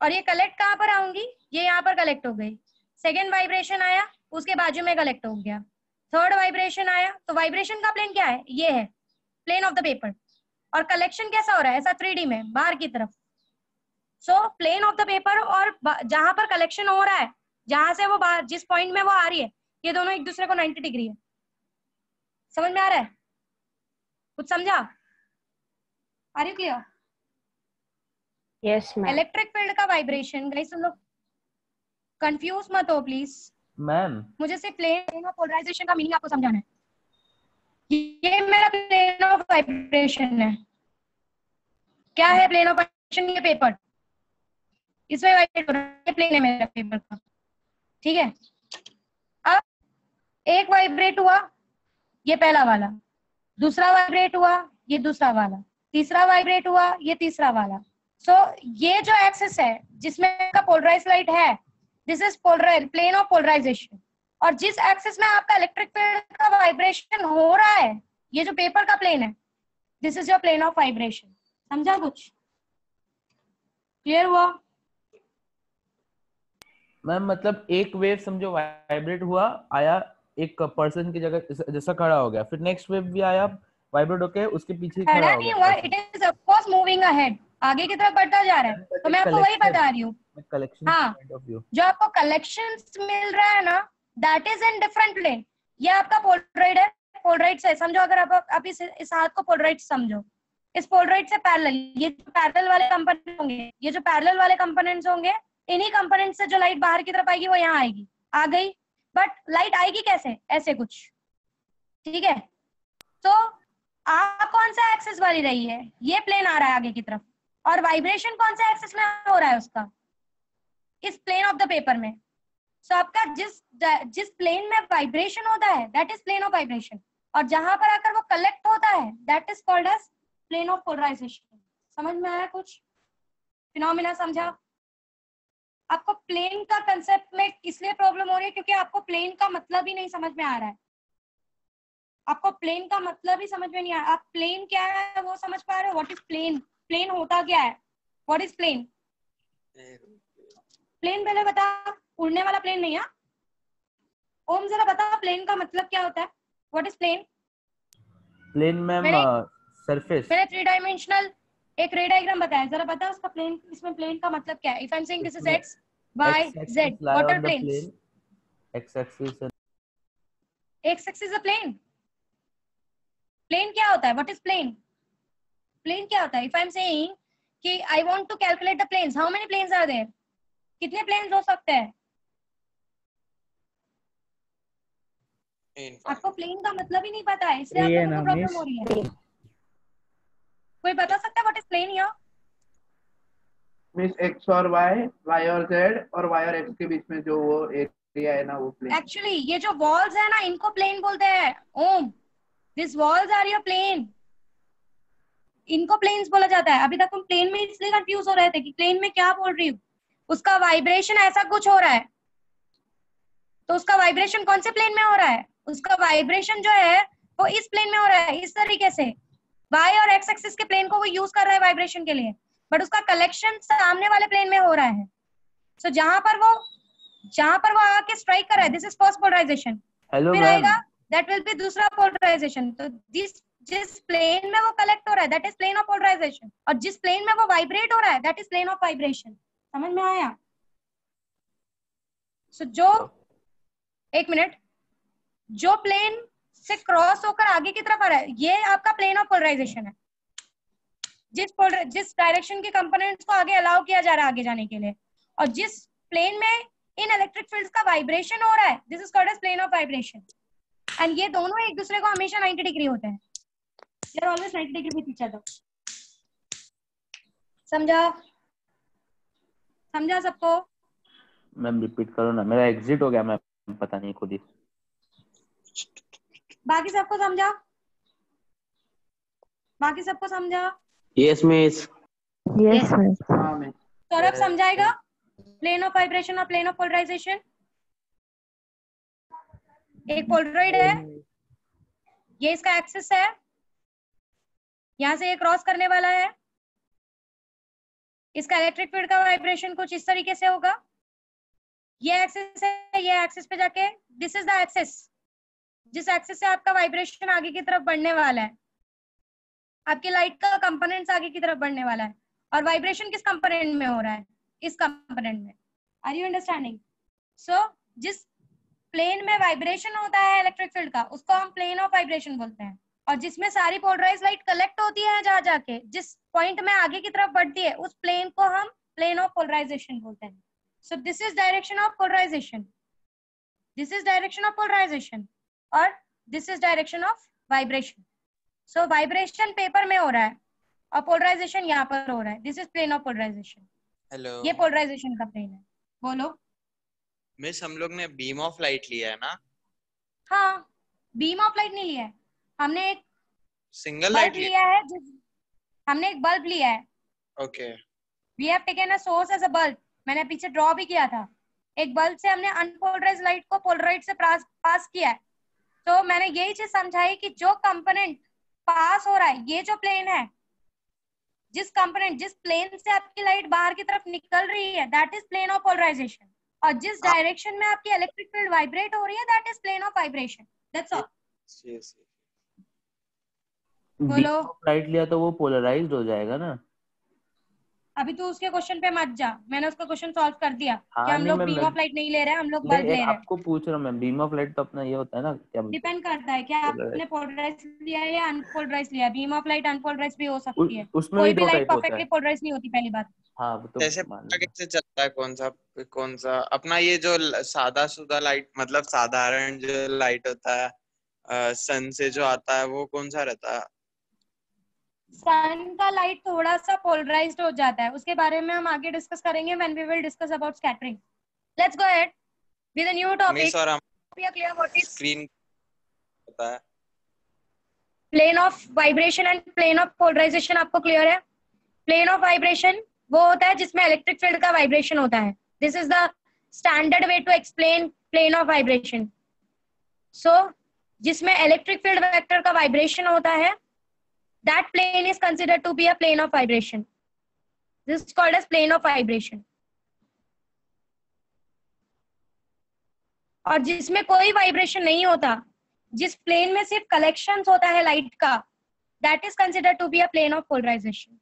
और ये कलेक्ट कहाँ पर आऊँगी? ये यहाँ पर कलेक्ट हो गई। सेकेंड वाइब्रेशन आया उसके बाजू में कलेक्ट हो गया। थर्ड वाइब्रेशन आया तो वाइब्रेशन का प्लेन क्या है? ये है प्लेन ऑफ़ द पेपर और कलेक्शन कैसा हो रहा है? ऐसा थ्री में बाहर की तरफ़. So plane of the paper और जहाँ पर कलेक्शन हो रहा है जहाँ से वो बाहर जिस पॉइंट में वो आ रही है ये दोनों एक दूसरे को 90 डिग्री है. समझ में आ रहा है? कुछ समझा? Are you clear yes ma'am electric field का वाइब्रेशन गाइस तुम लोग कंफ्यूज मत हो प्लीज़ मैम। मुझे सिर्फ़ प्लेन ऑफ़ पोलराइजेशन का मीनिंग आपको समझाना है। ये मेरा प्लेन ऑफ़ वाइब्रेशन है। क्या है प्लेन ऑफ़ वाइब्रेशन? ये पेपर। इसमें वाइब्रेट हो रहा है ये प्लेन है मेरा पेपर का। ठीक है? अब एक वाइब्रेट हुआ ये पहला वाला। दूसरा वाइब्रेट हुआ ये दूसरा वाला। तीसरा वाइब्रेट हुआ ये तीसरा वाला। सो so, ये जो एक्सेस है जिसमें का पोलराइज लाइट है this is polarize plane of polarization और जिस एक्सिस में आपका इलेक्ट्रिक फ़ील्ड का वाइब्रेशन हो रहा है ये जो पेपर का प्लेन है this is your plane of vibration समझा कुछ? क्लियर हुआ? मैम मतलब एक वेव समझो वाइब्रेट हुआ आया एक पर्सन की जगह जैसा- खड़ा हो गया। फिर नेक्स्ट वेव भी आया वाइब्रेट होके उसके पीछे खड़ा हो गया। It is of course moving ahead आगे की तरफ़ बढ़ता जा रहा है। तो मैं आपको वही बता रही हूँ। हाँ। जो आपको कलेक्शन मिल रहा है ना that is in different plane ये आपका पोलराइड है। पोलराइड से समझो अगर आप आप इस इस हाथ को पोलराइड समझो। इस पोलराइड से पैरेलल ये जो पैरेलल वाले कंपोनेंट होंगे ये जो पैरेलल वाले कंपोनेंट्स होंगे इन्हीं कंपोनेंट से जो लाइट बाहर की तरफ़ आएगी वो यहाँ आएगी। आ गई। बट लाइट आएगी कैसे? ऐसे कुछ। ठीक है? तो आप कौन सा एक्सेस वाली रही है? ये प्लेन आ रहा है आगे की तरफ़। और वाइब्रेशन कौन सा एक्सेस में हो रहा है उसका? इस प्लेन ऑफ़ द पेपर में। सो so, आपका जिस जिस प्लेन में वाइब्रेशन होता है that is plane of vibration और जहाँ पर आकर वो कलेक्ट होता है that is called as plane of polarization समझ में आया कुछ? फिनोमिना समझा? आपको प्लेन का कंसेप्ट में इसलिए प्रॉब्लम हो रही है क्योंकि आपको प्लेन का मतलब ही नहीं समझ में आ रहा है। आपको प्लेन का मतलब ही समझ में नहीं आ रहा। आप प्लेन क्या है वो समझ पा रहे हो? व्हाट इज़ प्लेन प्लेन होता क्या है? व्हाट इज़ प्लेन प्लेन पहले बता उड़ने वाला प्लेन नहीं है? ओम जरा बता प्लेन का मतलब क्या होता है? What is plane plane ma'am surface मैंने थ्री डायमेंशनल एक रे डायग्राम बताया। जरा बता उसका प्लेन इसमें प्लेन का मतलब क्या है? If I am saying this is X Y Z what are planes x axis and X axis is a plane plane क्या होता है? व्हाट इज़ प्लेन प्लेन क्या होता है? इफ़ आई एम सेइंग कि I want to calculate the planes how many planes are there कितने planes हो सकते हैं? आपको प्लेन का मतलब ही नहीं पता है इसलिए आपको प्रॉब्लम हो रही है। कोई बता सकता है what is plane here miss X और वाई वाई और जेड और वाई और एक्स के बीच में जो वो एरिया है ना वो प्लेन एक्चुअली ये जो वॉल्स है ना इनको प्लेन बोलते हैं। ओम this walls are your plane इनको प्लेन्स बोला जाता है। अभी तक तुम प्लेन में इसलिए कंफ्यूज हो रहे थे कि प्लेन में क्या बोल रही हूँ? उसका वाइब्रेशन ऐसा कुछ हो रहा है। तो उसका वाइब्रेशन कौन से प्लेन में हो रहा है? उसका वाइब्रेशन जो है वो इस प्लेन में हो रहा है इस तरीके से। वाई और एक्स एक्सिस के प्लेन को वो यूज़ कर रहा है वाइब्रेशन के लिए। बट उसका कलेक्शन सामने वाले प्लेन में हो रहा है। सो so, जहाँ पर वो जहाँ पर वो आके स्ट्राइक कर रहा है दिस इज़ फ़र्स्ट पोलराइजेशन फिर आएगा दैट विल बी दूसरा पोलराइजेशन तो जिस जिस प्लेन में वो कलेक्ट हो रहा है that is plane of polarization और जिस प्लेन में वो वाइब्रेट हो रहा है that is plane of vibration समझ में आया? सो जो, एक मिनट जो प्लेन से क्रॉस होकर आगे की तरफ़ आ रहा है, ये आपका प्लेन ऑफ़ पोलराइजेशन है. जिस जिस डायरेक्शन के कंपोनेंट्स को आगे अलाउ किया जा रहा है आगे जाने के लिए. और जिस प्लेन में इन इलेक्ट्रिक फील्ड्स का वाइब्रेशन हो रहा है this is called as plane of vibration and ये दोनों एक दूसरे को हमेशा 90 डिग्री होते हैं. Are always 90 degree with each other समझा? समझा सबको? मैम रिपीट करो ना। मेरा एग्जिट हो गया मैम पता नहीं खुद ही। बाकी सबको समझा? बाकी सबको समझा? Yes miss Yes, miss. हाँ मिस सौरभ समझाएगा? प्लेन ऑफ़ वाइब्रेशन और प्लेन ऑफ़ पोलराइजेशन एक पोलरॉइड है। ये इसका एक्सिस है। यहाँ से ये क्रॉस करने वाला है। इसका इलेक्ट्रिक फ़ील्ड का वाइब्रेशन कुछ इस तरीके से होगा। ये एक्सेस है, ये एक्सेस पे जाके दिस इज़ द एक्सेस जिस एक्सेस से आपका वाइब्रेशन आगे की तरफ़ बढ़ने वाला है, आपकी लाइट का कंपोनेंट्स आगे की तरफ़ बढ़ने वाला है। और वाइब्रेशन किस कंपोनेंट में हो रहा है? इस कंपोनेंट में। आर यू अंडरस्टैंडिंग सो जिस प्लेन में वाइब्रेशन होता है इलेक्ट्रिक फ़ील्ड का, उसको हम प्लेन ऑफ़ वाइब्रेशन बोलते हैं। और जिसमें सारी पोलराइज लाइट कलेक्ट होती है जा जाके जिस पॉइंट में आगे की तरफ़ बढ़ती है उस प्लेन को हम प्लेन ऑफ़ पोलराइजेशन बोलते हैं। So this is direction of polarization this is direction of polarization और this is direction of vibration so vibration paper में हो रहा है और पोलराइजेशन यहाँ पर हो रहा है। This is plane of polarization hello ये पोलराइजेशन का प्लेन है। बोलो। मिस हम लोग ने बीम ऑफ़ लाइट लिया है ना? हाँ बीम ऑफ़ लाइट नहीं लिया है। हमने एक सिंगल लाइट लिया है हमने एक बल्ब लिया है। Okay we have taken a source as a bulb मैंने पीछे ड्रॉ भी किया था। एक बल्ब से हमने अनपोलराइज लाइट को पोलराइड से पास पास किया है। तो मैंने यही चीज़ समझाई कि जो कंपोनेंट पास हो रहा है ये जो प्लेन है जिस कंपोनेंट जिस प्लेन से आपकी लाइट बाहर की तरफ़ निकल रही है that is plane of polarization और जिस डायरेक्शन में आपकी इलेक्ट्रिक फ़ील्ड वाइब्रेट हो रही है that is plane of vibration that's all light लिया तो वो पोलराइज्ड हो जाएगा ना। अभी तू उसके क्वेश्चन पे मत जा। मैंने उसका क्वेश्चन सॉल्व कर दिया हाँ, कि हम लोग बीम ऑफ़ लाइट नहीं ले रहे हैं हम लोग बल्ब ले रहे हैं। आपको पूछ रहा हूँ मैं बीम ऑफ़ लाइट तो अपना ये होता है ना क्या डिपेंड करता है कि Polarized. आपने पोलराइज लिया है या अनपोलराइज लिया बीम ऑफ़ लाइट अनपोलराइज भी हो सकती है। उसमें कोई भी लाइट परफेक्टली पोलराइज नहीं होती पहली बात। हाँ तो जैसे पता कैसे चलता है कौन सा कौन सा अपना ये जो सादा सुदा लाइट मतलब साधारण जो लाइट होता है सन से जो आता है वो कौन सा रहता है? सन का लाइट थोड़ा सा पोलराइज्ड हो जाता है। उसके बारे में हम आगे डिस्कस करेंगे when we will discuss about scattering let's go ahead with a new topic हम क्लियर व्हाट इज़ स्क्रीन होता है। Plane of vibration and plane of polarization आपको क्लियर है? प्लेन ऑफ़ वाइब्रेशन वो होता है जिसमें इलेक्ट्रिक फ़ील्ड का वाइब्रेशन होता है। This is the standard way to explain plane of vibration so जिसमें इलेक्ट्रिक फ़ील्ड वेक्टर का वाइब्रेशन होता है that plane is considered to be a plane of vibration this is called as plane of vibration और जिसमें कोई vibration नहीं होता, जिस प्लेन में सिर्फ़ कलेक्शन होता है लाइट का that is considered to be a plane of polarization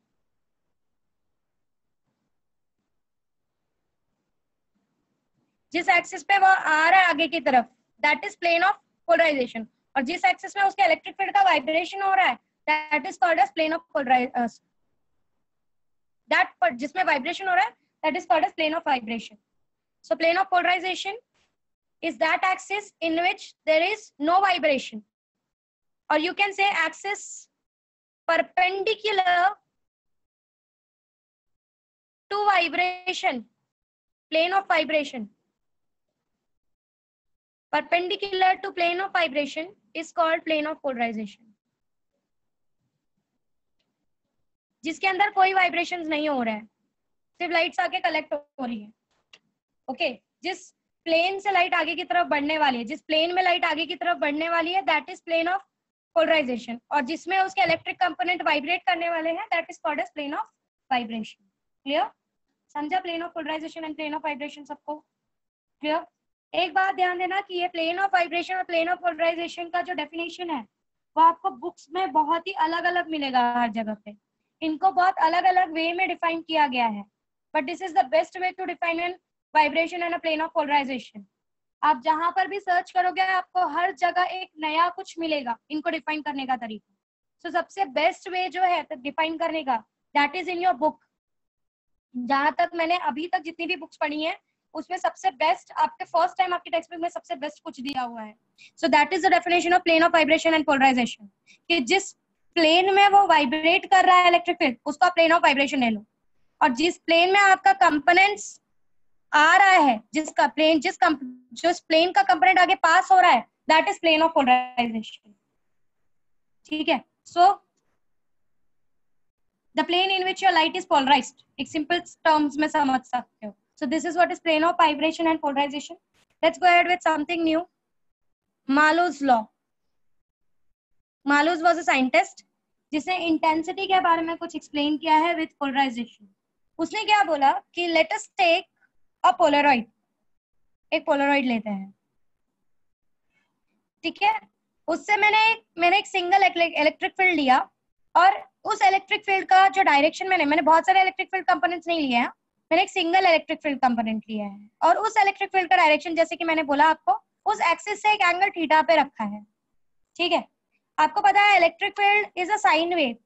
जिस एक्सिस पे वो आ रहा है आगे की तरफ़ that is plane of polarization और जिस एक्सिस में उसके इलेक्ट्रिक फ़ील्ड का वाइब्रेशन हो रहा है that is called as plane of polarize that जिसमें वाइब्रेशन हो रहा है that is called as plane of vibration so plane of polarization is that axis in which there is no vibration or you can say axis perpendicular to vibration plane of vibration perpendicular to plane of vibration is called plane of polarization जिसके अंदर कोई vibration नहीं हो रहा है। सिर्फ़ lights आके collect हो रही है। Okay okay? जिस प्लेन से लाइट आगे की तरफ़ बढ़ने वाली है, जिस प्लेन में लाइट आगे की तरफ़ बढ़ने वाली है that is plane of polarization और जिसमें उसके इलेक्ट्रिक कंपोनेंट वाइब्रेट करने वाले हैं that is called as plane of vibration clear समझा? Plane of polarization and plane of vibration सबको? क्लियर एक बात ध्यान देना कि ये प्लेन ऑफ़ वाइब्रेशन और प्लेन ऑफ़ पोलराइजेशन का जो डेफिनेशन है, वो आपको बुक्स में बहुत ही अलग अलग मिलेगा हर जगह पे। इनको बहुत अलग अलग वे में डिफाइन किया गया है। But this is the best way to define an vibration and a plane of polarization आप जहाँ पर भी सर्च करोगे आपको हर जगह एक नया कुछ मिलेगा इनको डिफाइन करने का तरीका। सो so, सबसे बेस्ट वे जो है डिफाइन करने का that is in your book जहाँ तक मैंने अभी तक जितनी भी बुक्स पढ़ी है उसमें सबसे बेस्ट आपके फ़र्स्ट टाइम आपके टेक्स्ट बुक में सबसे बेस्ट कुछ दिया हुआ है। So that is the definition of plane of vibration and polarization कि जिस प्लेन में वो वाइब्रेट कर रहा है इलेक्ट्रिक फ़ील्ड उसका प्लेन ऑफ़ वाइब्रेशन ले लो। और जिस प्लेन में आपका कंपोनेंट्स आ रहा है, जिसका प्लेन जिस जिस प्लेन का कंपोनेंट आगे पास हो रहा है that is plane of polarization ठीक है? So the plane in which your light is polarized एक सिंपल टर्म्स में समझ सकते हो। So this is what is plane of vibration and polarization let's go ahead with something new Malus law Malus was a scientist जिसने intensity के बारे में कुछ एक्सप्लेन किया है विथ पोलराइजेशन उसने क्या बोला कि लेटस टेक अ पोलरॉइड एक पोलरॉइड लेते हैं। ठीक है? उससे मैंने मैंने एक सिंगल इलेक्ट्रिक फ़ील्ड लिया और उस इलेक्ट्रिक फ़ील्ड का जो डायरेक्शन मैंने मैंने बहुत सारे इलेक्ट्रिक फ़ील्ड कंपोनेंट्स नहीं लिए हैं। मैंने एक सिंगल इलेक्ट्रिक फ़ील्ड कंपोनेंट लिया है। और उस इलेक्ट्रिक फ़ील्ड का डायरेक्शन जैसे कि मैंने बोला आपको, उस एक्सिस से एक एंगल थीटा पे रखा है। ठीक है? आपको पता है electric field is a sine wave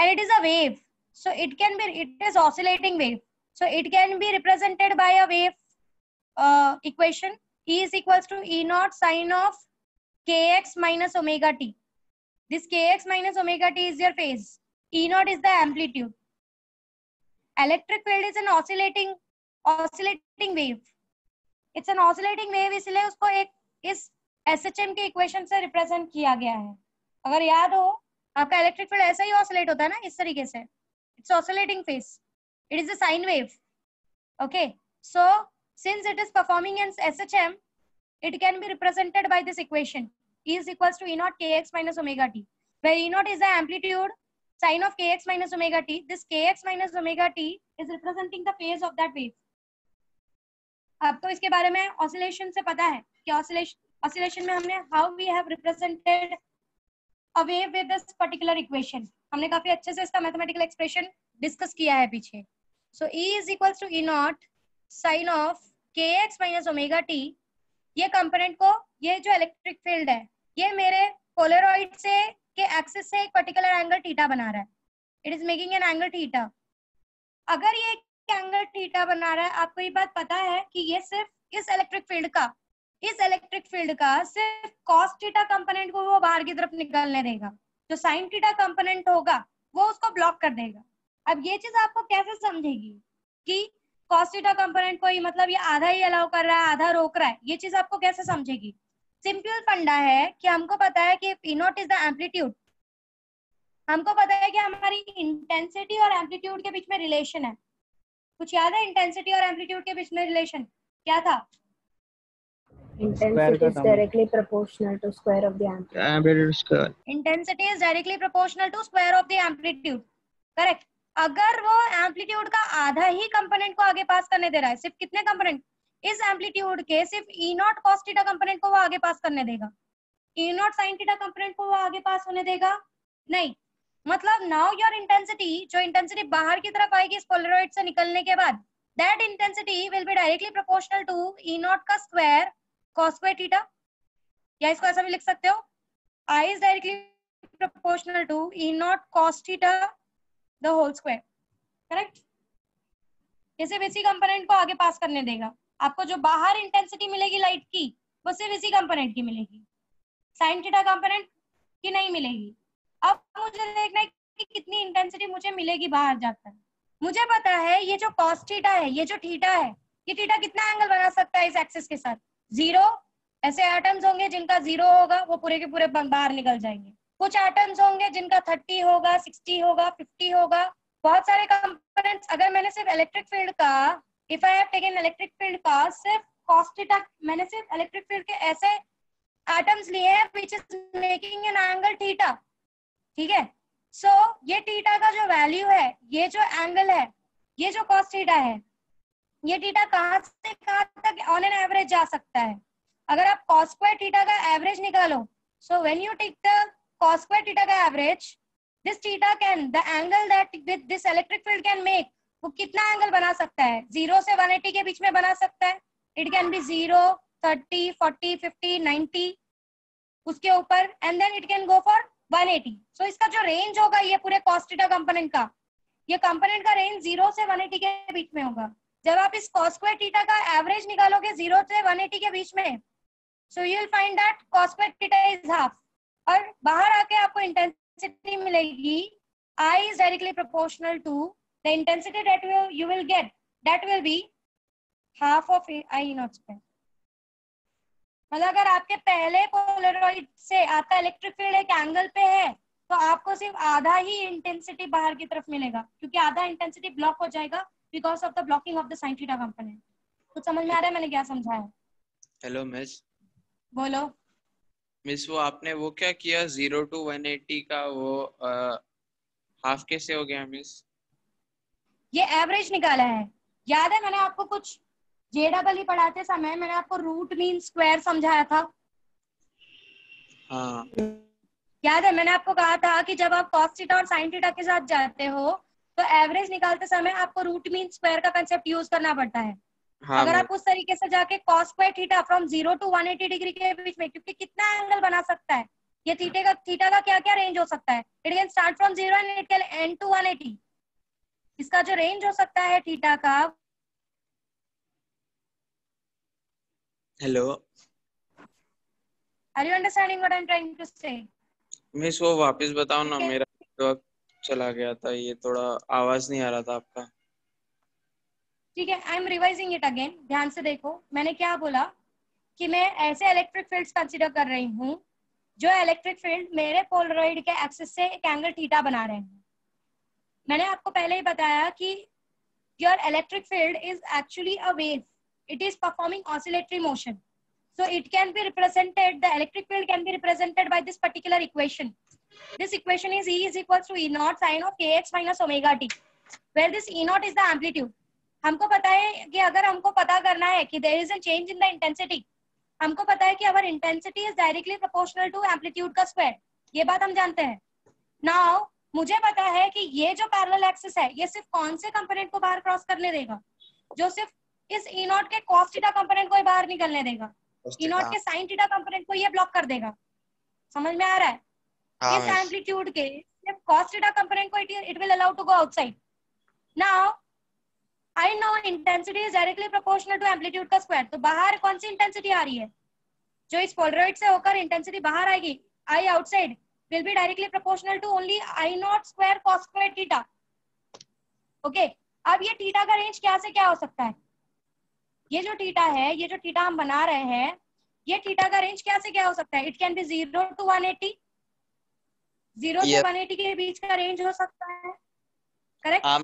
and it is a wave so it can be it is oscillating wave so it can be represented by a wave uh, equation e is equals to e naught sine of kx minus omega t this kx minus omega t is your phase e naught is the amplitude electric field is an oscillating oscillating wave it's an oscillating wave इसलिए उसको एक इस SHM के equation से represent किया गया है अगर याद हो, आपका इलेक्ट्रिक फ़ील्ड ऐसा ही ऑसिलेट होता है ना, इस तरीके से। It's oscillating phase it is the wave okay so since it is performing in SHM it can be represented by this equation is equals to E naught K X minus omega T where E naught is the amplitude sine of K X minus omega T this K X minus omega T is representing the phase of that wave आपको इसके बारे में oscillation से पता है कि oscillation oscillation में हमने how we have represented away with this particular equation हमने काफ़ी अच्छे से इसका मैथमेटिकल एक्सप्रेशन डिस्कस किया है पीछे। So E is equals to E naught sine of K X minus omega T ये कंपोनेंट को, ये जो इलेक्ट्रिक फ़ील्ड है, ये मेरे पोलरॉइड से के एक्सिस से एक पर्टिकुलर एंगल थीटा बना रहा है। It is making an angle theta अगर ये एंगल थीटा बना रहा है, आपको ये बात पता है कि ये सिर्फ़ इस इलेक्ट्रिक फ़ील्ड का इस इलेक्ट्रिक फ़ील्ड का सिर्फ़ कॉस थीटा कंपोनेंट को वो बाहर की तरफ़ निकलने देगा। जो साइन थीटा कंपोनेंट होगा, वो उसको ब्लॉक कर देगा। अब ये चीज़ आपको कैसे समझेगी कि कॉस थीटा कंपोनेंट को ही मतलब ये आधा ही अलाउ कर रहा है, आधा रोक रहा है? ये चीज़ आपको कैसे समझेगी? सिंपल फंडा है कि हमको पता है कि P naught is the amplitude हमको पता है कि हमारी इंटेंसिटी और एम्पलीट्यूड के बीच में रिलेशन है। कुछ याद है इंटेंसिटी और एम्पलीट्यूड के बीच में रिलेशन क्या था? Intensity is directly proportional to square of the amplitude. Amplitude square. Intensity is directly proportional to square of the amplitude. Correct. अगर वो एम्पलीट्यूड का आधा ही कंपोनेंट को आगे पास करने दे रहा है सिर्फ़ कितने कंपोनेंट इस एम्पलीट्यूड के सिर्फ़ E naught cos theta component को वो आगे पास करने देगा E naught sine theta component को वो आगे पास होने देगा नहीं मतलब नाउ योर इंटेंसिटी जो इंटेंसिटी बाहर की तरफ़ आएगी इस पोलरॉइड से निकलने के बाद that intensity will be directly proportional to E naught का स्क्वायर square theta? या इसको ऐसा भी लिख सकते हो? Directly proportional to e naught cos theta the whole square. Correct? ये सिर्फ़ इसी कंपोनेंट को आगे पास करने देगा। आपको जो बाहर इंटेंसिटी मिलेगी लाइट की, वो सिर्फ़ इसी कंपोनेंट की मिलेगी। साइन थीटा कंपोनेंट की नहीं मिलेगी। अब मुझे देखना है कि कितनी इंटेंसिटी मुझे मिलेगी बाहर जाकर। मुझे पता है ये जो कॉस थीटा है, ये जो थीटा है, ये थीटा कितना एंगल बना सकता है इस एक्सिस के साथ? ज़ीरो ऐसे एटम्स होंगे जिनका ज़ीरो होगा वो पूरे के पूरे बाहर निकल जाएँगे। कुछ एटम्स होंगे जिनका थर्टी होगा सिक्सटी होगा फिफ्टी होगा। बहुत सारे कंपोनेंट्स अगर मैंने सिर्फ़ इलेक्ट्रिक फ़ील्ड का if I have taken electric field का सिर्फ़ कॉस्टिटा मैंने सिर्फ़ इलेक्ट्रिक फ़ील्ड के ऐसे एटम्स लिए हैं which is making an angle theta ठीक है? सो so, ये थीटा का जो वैल्यू है ये जो एंगल है ये जो कॉस्टिटा है ये थीटा कहाँ से कहाँ तक ऑन एन एवरेज जा सकता है? अगर आप कॉस टीटा का एवरेज निकालो so when you take the square theta का average this theta can the angle that with this electric field can make वो कितना एंगल बना सकता है? ज़ीरो से 180 के बीच में बना सकता है। It can be zero thirty forty fifty ninety उसके ऊपर and then it can go for 180 so so, इसका जो रेंज होगा ये पूरे कॉस्टिटा कंपोनेंट का ये कंपोनेंट का रेंज ज़ीरो से 180 के बीच में होगा। जब आप इस कॉस स्क्वायर थीटा का एवरेज निकालोगे ज़ीरो से 180 के बीच में so you will find that cos square theta is half और बाहर आके आपको इंटेंसिटी मिलेगी, I directly proportional to the intensity that will you will get that will be half of I naught square. मतलब अगर आपके पहले पोलरॉइड से आता इलेक्ट्रिक फ़ील्ड एक एंगल पे है तो आपको सिर्फ़ आधा ही इंटेंसिटी बाहर की तरफ़ मिलेगा, क्योंकि आधा इंटेंसिटी ब्लॉक हो जाएगा because of the blocking of the sine theta component कुछ समझ में आ रहा है? मैंने क्या समझाया हेलो मिस बोलो। मिस वो आपने वो क्या किया? ज़ीरो टू वन एटी का वो हाफ़ कैसे हो गया मिस ये एवरेज निकाला है। याद है मैंने आपको कुछ जे डबल ही पढ़ाते समय मैंने आपको रूट मीन स्क्वायर समझाया था। हाँ। याद है मैंने आपको कहा था कि जब आप कॉस थीटा और साइन थीटा के साथ जाते हो तो एवरेज निकालते समय आपको रूट मीन स्क्वायर का कंसेप्ट यूज़ करना पड़ता है। हाँ अगर आप उस तरीके से जाके cos square theta from zero to 180 degree के बीच में क्योंकि कितना एंगल बना सकता है? ये थीटे का थीटा का क्या क्या रेंज हो सकता है? It can start from zero and it can end to 180 इसका जो रेंज हो सकता है थीटा का hello are you understanding what I am trying to say miss वो वापस बताओ ना है। मेरा नेटवर्क चला गया था, ये थोड़ा आवाज़ नहीं आ रहा था आपका। ठीक है I am revising it again ध्यान से देखो। मैंने क्या बोला कि मैं ऐसे इलेक्ट्रिक फील्ड्स कंसीडर कर रही हूँ, जो इलेक्ट्रिक फ़ील्ड मेरे पोलरॉइड के एक्सिस से एक एंगल थीटा बना रहे हैं। मैंने आपको पहले ही बताया कि your electric field is actually a wave it is performing oscillatory motion. So, it can be represented, the electric field can be represented by this particular equation. This equation is e is equals to e naught sine of kx minus omega t. Where this e naught is the amplitude? हमको पता है कि अगर हमको पता करना है कि there is a change in the intensity हमको पता है कि our intensity is directly proportional to amplitude का स्क्वायर ये बात हम जानते हैं। नाउ मुझे पता है कि ये जो पैरेलल एक्सिस है ये सिर्फ़ कौन से कंपोनेंट को बाहर क्रॉस करने देगा? जो सिर्फ़ इस ई नॉट के कॉस थीटा कंपोनेंट को बाहर निकलने देगा। ई नॉट के साइन थीटा कंपोनेंट को ये ब्लॉक कर देगा। समझ में आ रहा हाँ? इस एम्पलीट्यूड के सिर्फ़ cos theta component को it, it will allow to go outside now I know intensity is directly proportional to amplitude का square तो बाहर कौन सी इंटेंसिटी आ रही है जो इस पोलरॉइड से होकर इंटेंसिटी बाहर आएगी I outside will be directly proportional to only I naught square cos square theta okay अब ये थीटा का रेंज क्या से क्या हो सकता है ये जो थीटा है ये जो थीटा हम बना रहे हैं ये थीटा का रेंज क्या से क्या हो सकता है it can be zero to one eighty zero से वन एटी के बीच का रेंज हो सकता है। करेक्ट हाँ।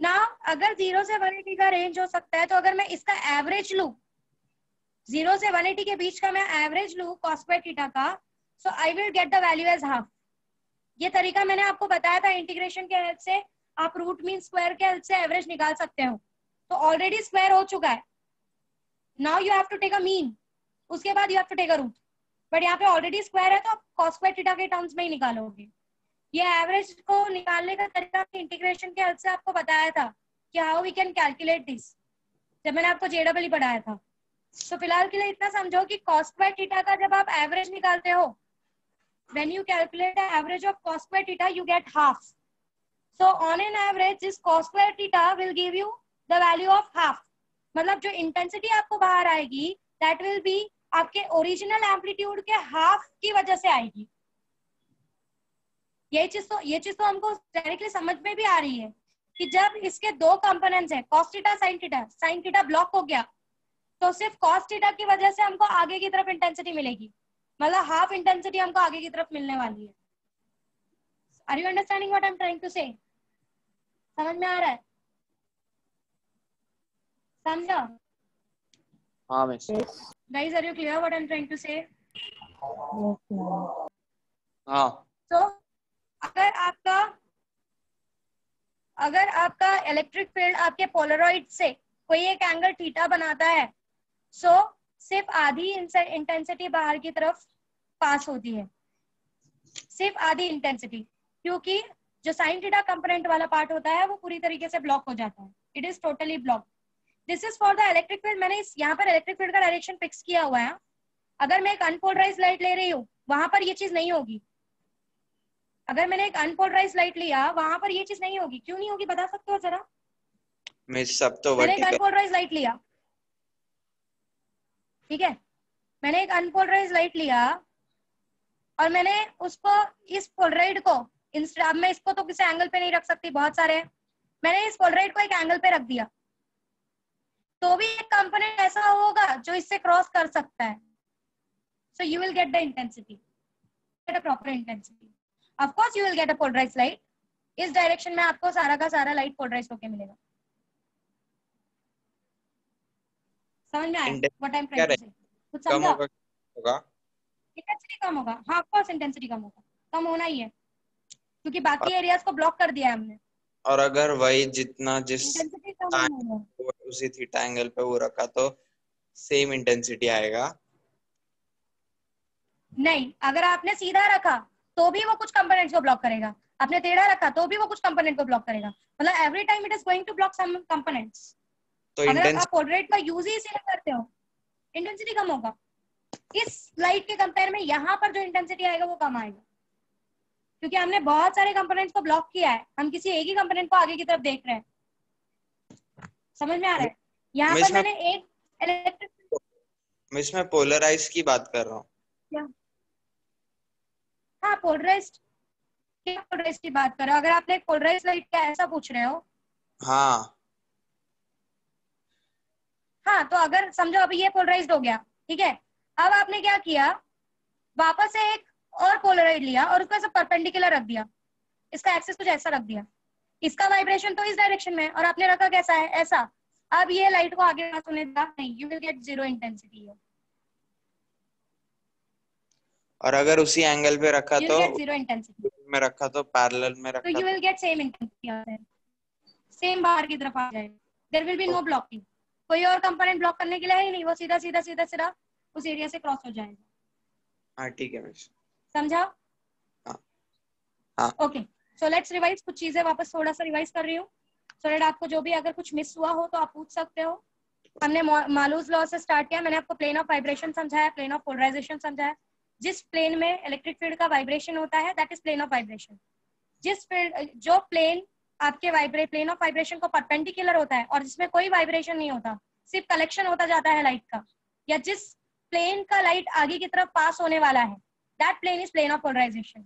ना अगर ज़ीरो से वन एटी का रेंज हो सकता है तो अगर मैं इसका एवरेज लू ज़ीरो से वन एटी के बीच का मैं एवरेज लू थीटा का so I will get the value as half ये तरीका मैंने आपको बताया था इंटीग्रेशन के हेल्प से। आप रूट मीन स्क्वायर के हेल्प से एवरेज निकाल सकते हो। तो ऑलरेडी स्क्वायर हो चुका है। Now you have to take a mean उसके बाद you have to take a root but यहाँ पे ऑलरेडी स्क्वायर है तो आप कॉस स्क्वायर थीटा के टर्म्स में ही निकालोगे। ये एवरेज को निकालने का तरीका इंटीग्रेशन के हेल्प से आपको बताया था कि how we can calculate this जब मैंने आपको जेडबल पढ़ाया था। तो फ़िलहाल के लिए इतना समझो कि कॉस स्क्वायर थीटा का जब आप एवरेज निकालते हो the average of cos square theta, you get half so on an average, this cos square theta will give you the value of half मतलब जो इंटेंसिटी आपको बाहर आएगी, that विल be आपके ओरिजिनल एम्पलीट्यूड के half की वजह से आएगी। ये चीज़ तो ये चीज़ तो हमको डायरेक्टली समझ में भी आ रही है कि जब इसके दो कंपोनेंट्स है cos theta sine theta sine theta block हो गया तो सिर्फ़ कॉस टीटा की वजह से हमको आगे की तरफ़ इंटेंसिटी मिलेगी। मतलब हाफ़ इंटेंसिटी हमको आगे की तरफ़ मिलने वाली है। Are you understanding what I am trying to say समझ में आ रहा है? समझा? हाँ miss guys are you clear what i'm trying to say? Yes, ma'am. हाँ। तो अगर आपका अगर आपका इलेक्ट्रिक फ़ील्ड आपके पोलरॉइड से कोई एक एंगल थीटा बनाता है सो so, सिर्फ़ आधी इंटेंसिटी बाहर की तरफ़ पास होती है। सिर्फ़ आधी इंटेंसिटी क्योंकि जो साइन थीटा कंपोनेंट वाला पार्ट होता है वो पूरी तरीके से ब्लॉक हो जाता है। It is totally block this is for the electric field मैंने इस यहाँ पर इलेक्ट्रिक फ़ील्ड का डायरेक्शन फिक्स किया हुआ है। अगर मैं एक अनपोलराइज लाइट ले रही हूँ वहाँ पर ये चीज़ नहीं होगी। अगर मैंने एक अनपोलराइज लाइट लिया वहाँ पर ये चीज़ नहीं होगी। क्यों नहीं होगी? बता सकते हो जरा? मिस सब तो मैंने एक अनपोलराइज लाइट लिया। ठीक है? मैंने एक अनपोलराइज लाइट लिया और मैंने उसको इस पोलराइड को अब मैं इसको तो किसी एंगल पे नहीं रख सकती बहुत सारे। मैंने इस पोलराइड को एक एंगल पे रख दिया। तो भी एक कंपोनेंट ऐसा होगा जो इससे क्रॉस कर सकता है। So you will get the intensity get a proper intensity of course you will get a polarise light इस डायरेक्शन में आपको सारा का सारा लाइट पोलराइज होके मिलेगा। समझ में आया? What I am trying to say कुछ कम समझा होगा होगा? इंटेंसिटी कम होगा। हाँ ऑफ़ कोर्स इंटेंसिटी कम होगा। कम होना ही है। क्योंकि बाकी एरियाज़ को ब्लॉक कर दिया है हमने। और अगर वही जितना जिस उसी थीटा एंगल पे वो रखा तो सेम इंटेंसिटी आएगा। नहीं अगर आपने सीधा रखा तो भी वो कुछ कंपोनेंट्स को ब्लॉक करेगा। आपने टेढ़ा रखा तो भी वो कुछ कंपोनेंट को ब्लॉक करेगा। मतलब every time it is going to block some components तो अगर आप पोलराइड का यूज़ ही इसीलिए करते हो इंटेंसिटी कम होगा। इस लाइट के कंपेयर में यहाँ पर जो इंटेंसिटी आएगा वो कम आएगा। क्योंकि हमने बहुत सारे कंपोनेंट्स को ब्लॉक किया है। हम किसी एक ही कंपोनेंट को आगे की तरफ़ देख रहे हैं। समझ में आ रहा है? यहाँ पर मैंने एक इलेक्ट्रिक मैं इसमें पोलराइज की बात कर रहा हूँ। हाँ पोलराइज क्या पोलराइज की बात कर रहे हो? अगर आपने पोलराइज लाइट क्या ऐसा पूछ रहे हो हाँ। हाँ तो अगर समझो अभी ये पोलराइज हो गया ठीक है? अब आपने क्या किया? वापस एक और पोलराइड लिया और उसको ऐसा परपेंडिकुलर रख दिया। इसका एक्सेस कुछ ऐसा रख दिया। इसका वाइब्रेशन तो इस डायरेक्शन में और आपने रखा कैसा है? ऐसा। अब ये लाइट को आगे पास होने देगा नहीं you will get zero intensity और अगर उसी एंगल पे रखा तो ज़ीरो इंटेंसिटी में रखा तो पैरेलल में रखा तो you will get same intensity same बाहर की तरफ़ आ जाएगा there will be no blocking कोई और कंपोनेंट ब्लॉक करने के लिए है ही नहीं। वो सीधा सीधा सीधा सीधा उस एरिया से क्रॉस हो जाएगा। हाँ ठीक है मिस समझा। ओके सो लेट्स रिवाइज कुछ चीज़ें वापस थोड़ा सा रिवाइज कर रही हूँ। सो so आपको जो भी अगर कुछ मिस हुआ हो तो आप पूछ सकते हो। हमने मालूज लॉ से स्टार्ट किया। मैंने आपको प्लेन ऑफ़ वाइब्रेशन समझाया प्लेन ऑफ़ पोलराइजेशन समझाया। जिस प्लेन में इलेक्ट्रिक फ़ील्ड का वाइब्रेशन होता है that is plane of vibration जिस फ़ील्ड जो प्लेन आपके वाइब्रेट प्लेन ऑफ़ वाइब्रेशन को परपेंडिकुलर होता है और जिसमें कोई वाइब्रेशन नहीं होता सिर्फ़ कलेक्शन होता जाता है लाइट का या जिस प्लेन का लाइट आगे की तरफ़ पास होने वाला है that plane is plane of polarization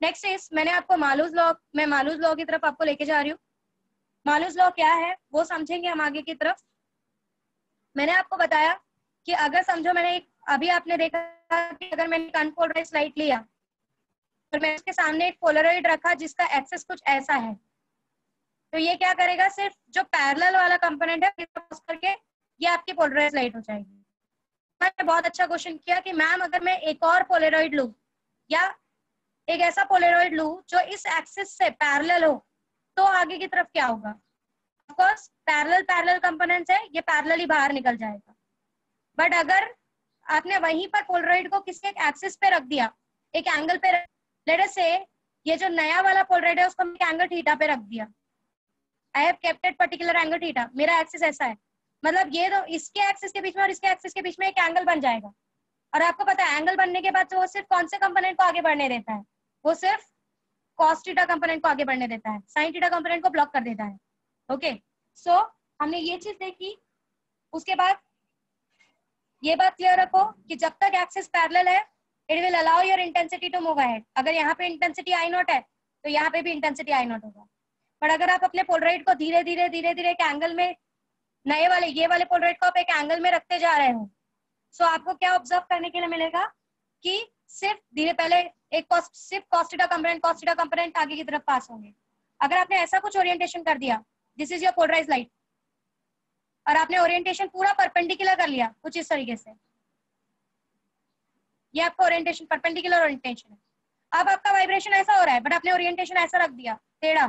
next is मैंने आपको मालूज लॉ मैं मालूज लॉ की तरफ़ आपको लेके जा रही हूँ। मालूज लॉ क्या है? वो समझेंगे हम आगे की तरफ़। मैंने आपको बताया कि अगर समझो मैंने एक, अभी आपने देखा कि अगर मैंने अनपोलराइज लाइट लिया, और मैं उसके सामने एक पोलराइड रखा जिसका एक्सेस कुछ ऐसा है तो ये क्या करेगा? सिर्फ़ जो पैरेलल वाला कंपोनेंट है करके ये आपकी पोलराइज लाइट हो जाएगी। मैंने बहुत अच्छा क्वेश्चन किया कि, मैम, अगर मैं एक और पोलराइड लू या एक ऐसा पोलराइड लू जो इस एक्सिस से पैरेलल हो तो आगे की तरफ़ क्या होगा? ऑफकोर्स पैरेलल पैरेलल कंपोनेंट्स है, ये पैरेलल ही बाहर निकल जाएगा। बट अगर आपने वहीं पर पोलराइड को किसी एक एक्सिस पे रख दिया, एक एंगल पे लेट अस से ये जो नया वाला पोलराइड है, उसको मैंने एंगल थीटा पे रख दिया। I have kept at particular angle theta मेरा एक्सिस ऐसा है। मतलब ये तो इसके एक्सिस के बीच में और इसके एक्सिस के बीच में एक एंगल बन जाएगा। और आपको पता है एंगल बनने के बाद तो वो सिर्फ़ कौन से कंपोनेंट को आगे बढ़ने देता है? वो सिर्फ़ कॉस थीटा कंपोनेंट को आगे बढ़ने देता है साइन थीटा कंपोनेंट को ब्लॉक कर देता है। ओके सो so, हमने ये चीज़ देखी। उसके बाद ये बात क्लियर रखो कि जब तक एक्सिस पैरेलल है it will allow your intensity to move ahead अगर यहाँ पे इंटेंसिटी आई नॉट है तो यहाँ पे भी इंटेंसिटी आई नॉट होगा। पर अगर आप अपने पोलराइड को धीरे धीरे धीरे धीरे एक एंगल में नए वाले ये वाले पोलराइड को आप एक एंगल में रखते जा रहे हो। सो so आपको क्या ऑब्ज़र्व करने के लिए मिलेगा कि सिर्फ़ धीरे पहले एक cost, सिर्फ़ कॉस्टिटा कंपोनेंट कॉस्टिटा कंपोनेंट आगे की तरफ़ पास होंगे। अगर आपने ऐसा कुछ ओरिएंटेशन कर दिया this is your polarise light और आपने ओरिएंटेशन पूरा परपेंडिकुलर कर लिया कुछ इस तरीके से। ये आपका ओरिएंटेशन परपेंडिकुलर ओरिएंटेशन है। अब आपका वाइब्रेशन ऐसा हो रहा है बट आपने ओरिएंटेशन ऐसा रख दिया टेढ़ा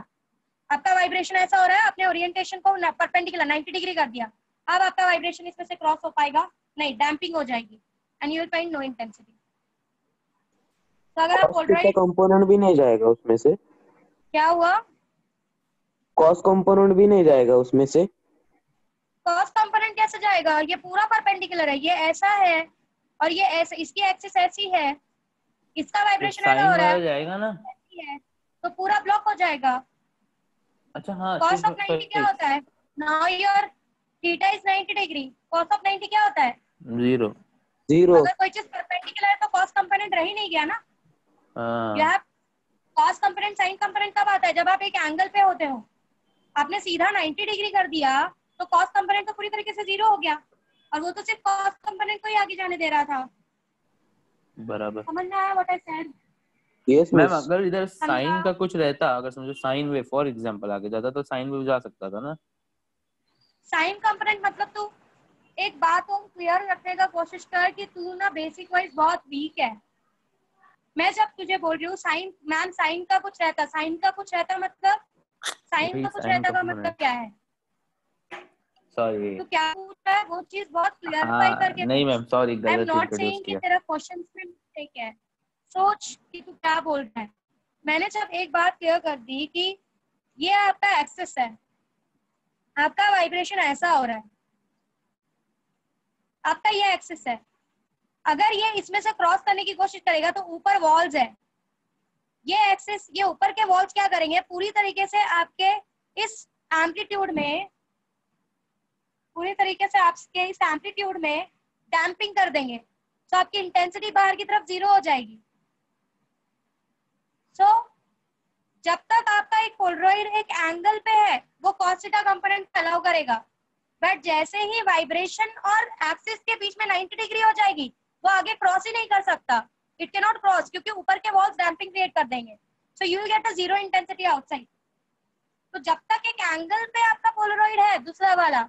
आपका वाइब्रेशन ऐसा हो रहा है आपने ओरिएंटेशन को परपेंडिकुलर 90 डिग्री कर दिया। अब आपका वाइब्रेशन इसमें से क्रॉस हो पाएगा। नहीं डैम्पिंग हो जाएगी। And you will find no intensity तो अगर आप पोलराइज कंपोनेंट भी नहीं जाएगा उसमें से। क्या हुआ? कॉस कंपोनेंट भी नहीं जाएगा उसमें से। कॉस कंपोनेंट कैसे जाएगा? ये पूरा परपेंडिकुलर है ये ऐसा है और ये ऐसे इसकी एक्सिस ऐसी है। इसका वाइब्रेशन ऐसा हो रहा वाला है जाएगा ना? तो पूरा ब्लॉक हो जाएगा। अच्छा हाँ cos of 90 क्या होता है? Now your theta is 90 degree cos of 90 क्या होता है? ज़ीरो ज़ीरो अगर कोई चीज़ परपेंडिकुलर है तो cos कंपोनेंट रह ही नहीं गया ना? हाँ। यह cos कंपोनेंट sin कंपोनेंट कब आता है? जब आप एक एंगल पे होते हो। आपने सीधा 90 डिग्री कर दिया तो cos कंपोनेंट तो पूरी तरीके से ज़ीरो हो गया। और वो तो सिर्फ़ cos कंपोनेंट को ही आगे जाने दे रहा था। बराबर। समझ में आया what I said yes ma'am अगर इधर साइन का कुछ रहता अगर समझो साइन वेव फॉर एग्जांपल आगे जाता तो साइन वेव जा सकता था ना? साइन कंपोनेंट मतलब तू एक बात को क्लियर रखने का कोशिश कर कि तू ना बेसिक वाइज बहुत वीक है। मैं जब तुझे बोल रही हूँ साइन मैम साइन का कुछ रहता साइन का कुछ रहता मतलब? साइन का कुछ रहता का मतलब क्या है? सॉरी तू क्या पूछ रहा है? वो चीज़ बहुत क्लियरिफाई हाँ करके नहीं ma'am sorry I am not saying कि तेरा क्वेश्चन में मिस्टेक है। सोच कि तू क्या बोल रहा है? मैंने जब एक बात क्लियर कर दी कि ये आपका एक्सेस है। आपका वाइब्रेशन ऐसा हो रहा है। आपका ये एक्सेस है। अगर ये इसमें से क्रॉस करने की कोशिश करेगा तो ऊपर वॉल्स है। ये एक्सेस ये ऊपर के वॉल्स क्या करेंगे? पूरी तरीके से आपके इस एम्पलीट्यूड में, पूरी तरीके से आपके इस एम्पलीट्यूड में डैम्पिंग कर देंगे। तो आपकी इंटेंसिटी बाहर की तरफ़ ज़ीरो हो जाएगी। सो so, जब तक आपका एक पोलरॉइड एक एंगल पे है वो कॉस्टा कंपोनेंट अलाउ करेगा। बट जैसे ही वाइब्रेशन और एक्सिस के बीच में 90 डिग्री हो जाएगी वो आगे क्रॉस ही नहीं कर सकता। इट के नॉट क्रॉस क्योंकि ऊपर के वॉल्स डैम्पिंग क्रिएट कर देंगे। So you get a zero intensity outside तो जब तक एक एंगल पे आपका पोलरॉइड है दूसरा वाला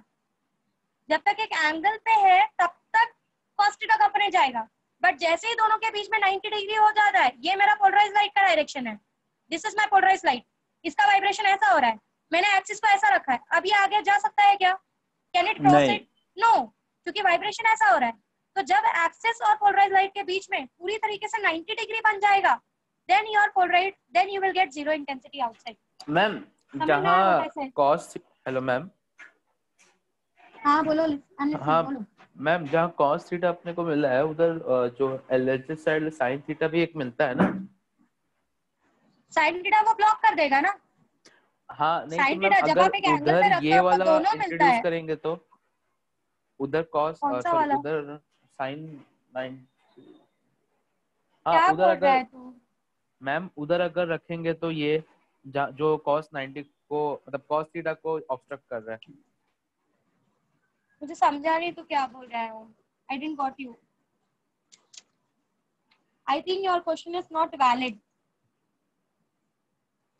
जब तक एक एंगल पे है तब तक कॉस्टिटा कंपोनेंट जाएगा। बट जैसे ही दोनों के बीच में 90 डिग्री हो जाता है ये मेरा पोलराइज लाइट का डायरेक्शन है। This is my polarise light इसका वाइब्रेशन ऐसा हो रहा है। मैंने एक्सिस को ऐसा रखा है। अब ये आगे जा सकता है क्या? Can it cross it no क्योंकि वाइब्रेशन ऐसा हो रहा है। तो जब एक्सिस और पोलराइज लाइट के बीच में पूरी तरीके से 90 डिग्री बन जाएगा then your polaroid then you will get zero intensity outside ma'am जहाँ? कॉस हेलो मैम हाँ बोलो हाँ। बोलो। मैम जहाँ कॉस थीटा अपने को मिला है उधर जो एलएचएस साइड साइन थीटा भी एक मिलता है ना? साइन थीटा वो ब्लॉक कर देगा ना? हाँ नहीं तो मैम अगर पे उधर ये वाला दोनों मिलता इंट्रोड्यूस है। करेंगे तो उधर कॉस सॉरी उधर साइन नाइन हाँ उधर अगर मैम उधर अगर रखेंगे तो ये जो कॉस 90 को मतलब कॉस थीटा को ऑब्स्ट्रक्ट कर रहा है। मुझे समझा नहीं तो क्या बोल रहा है वो? I didn't got you I think your question is not valid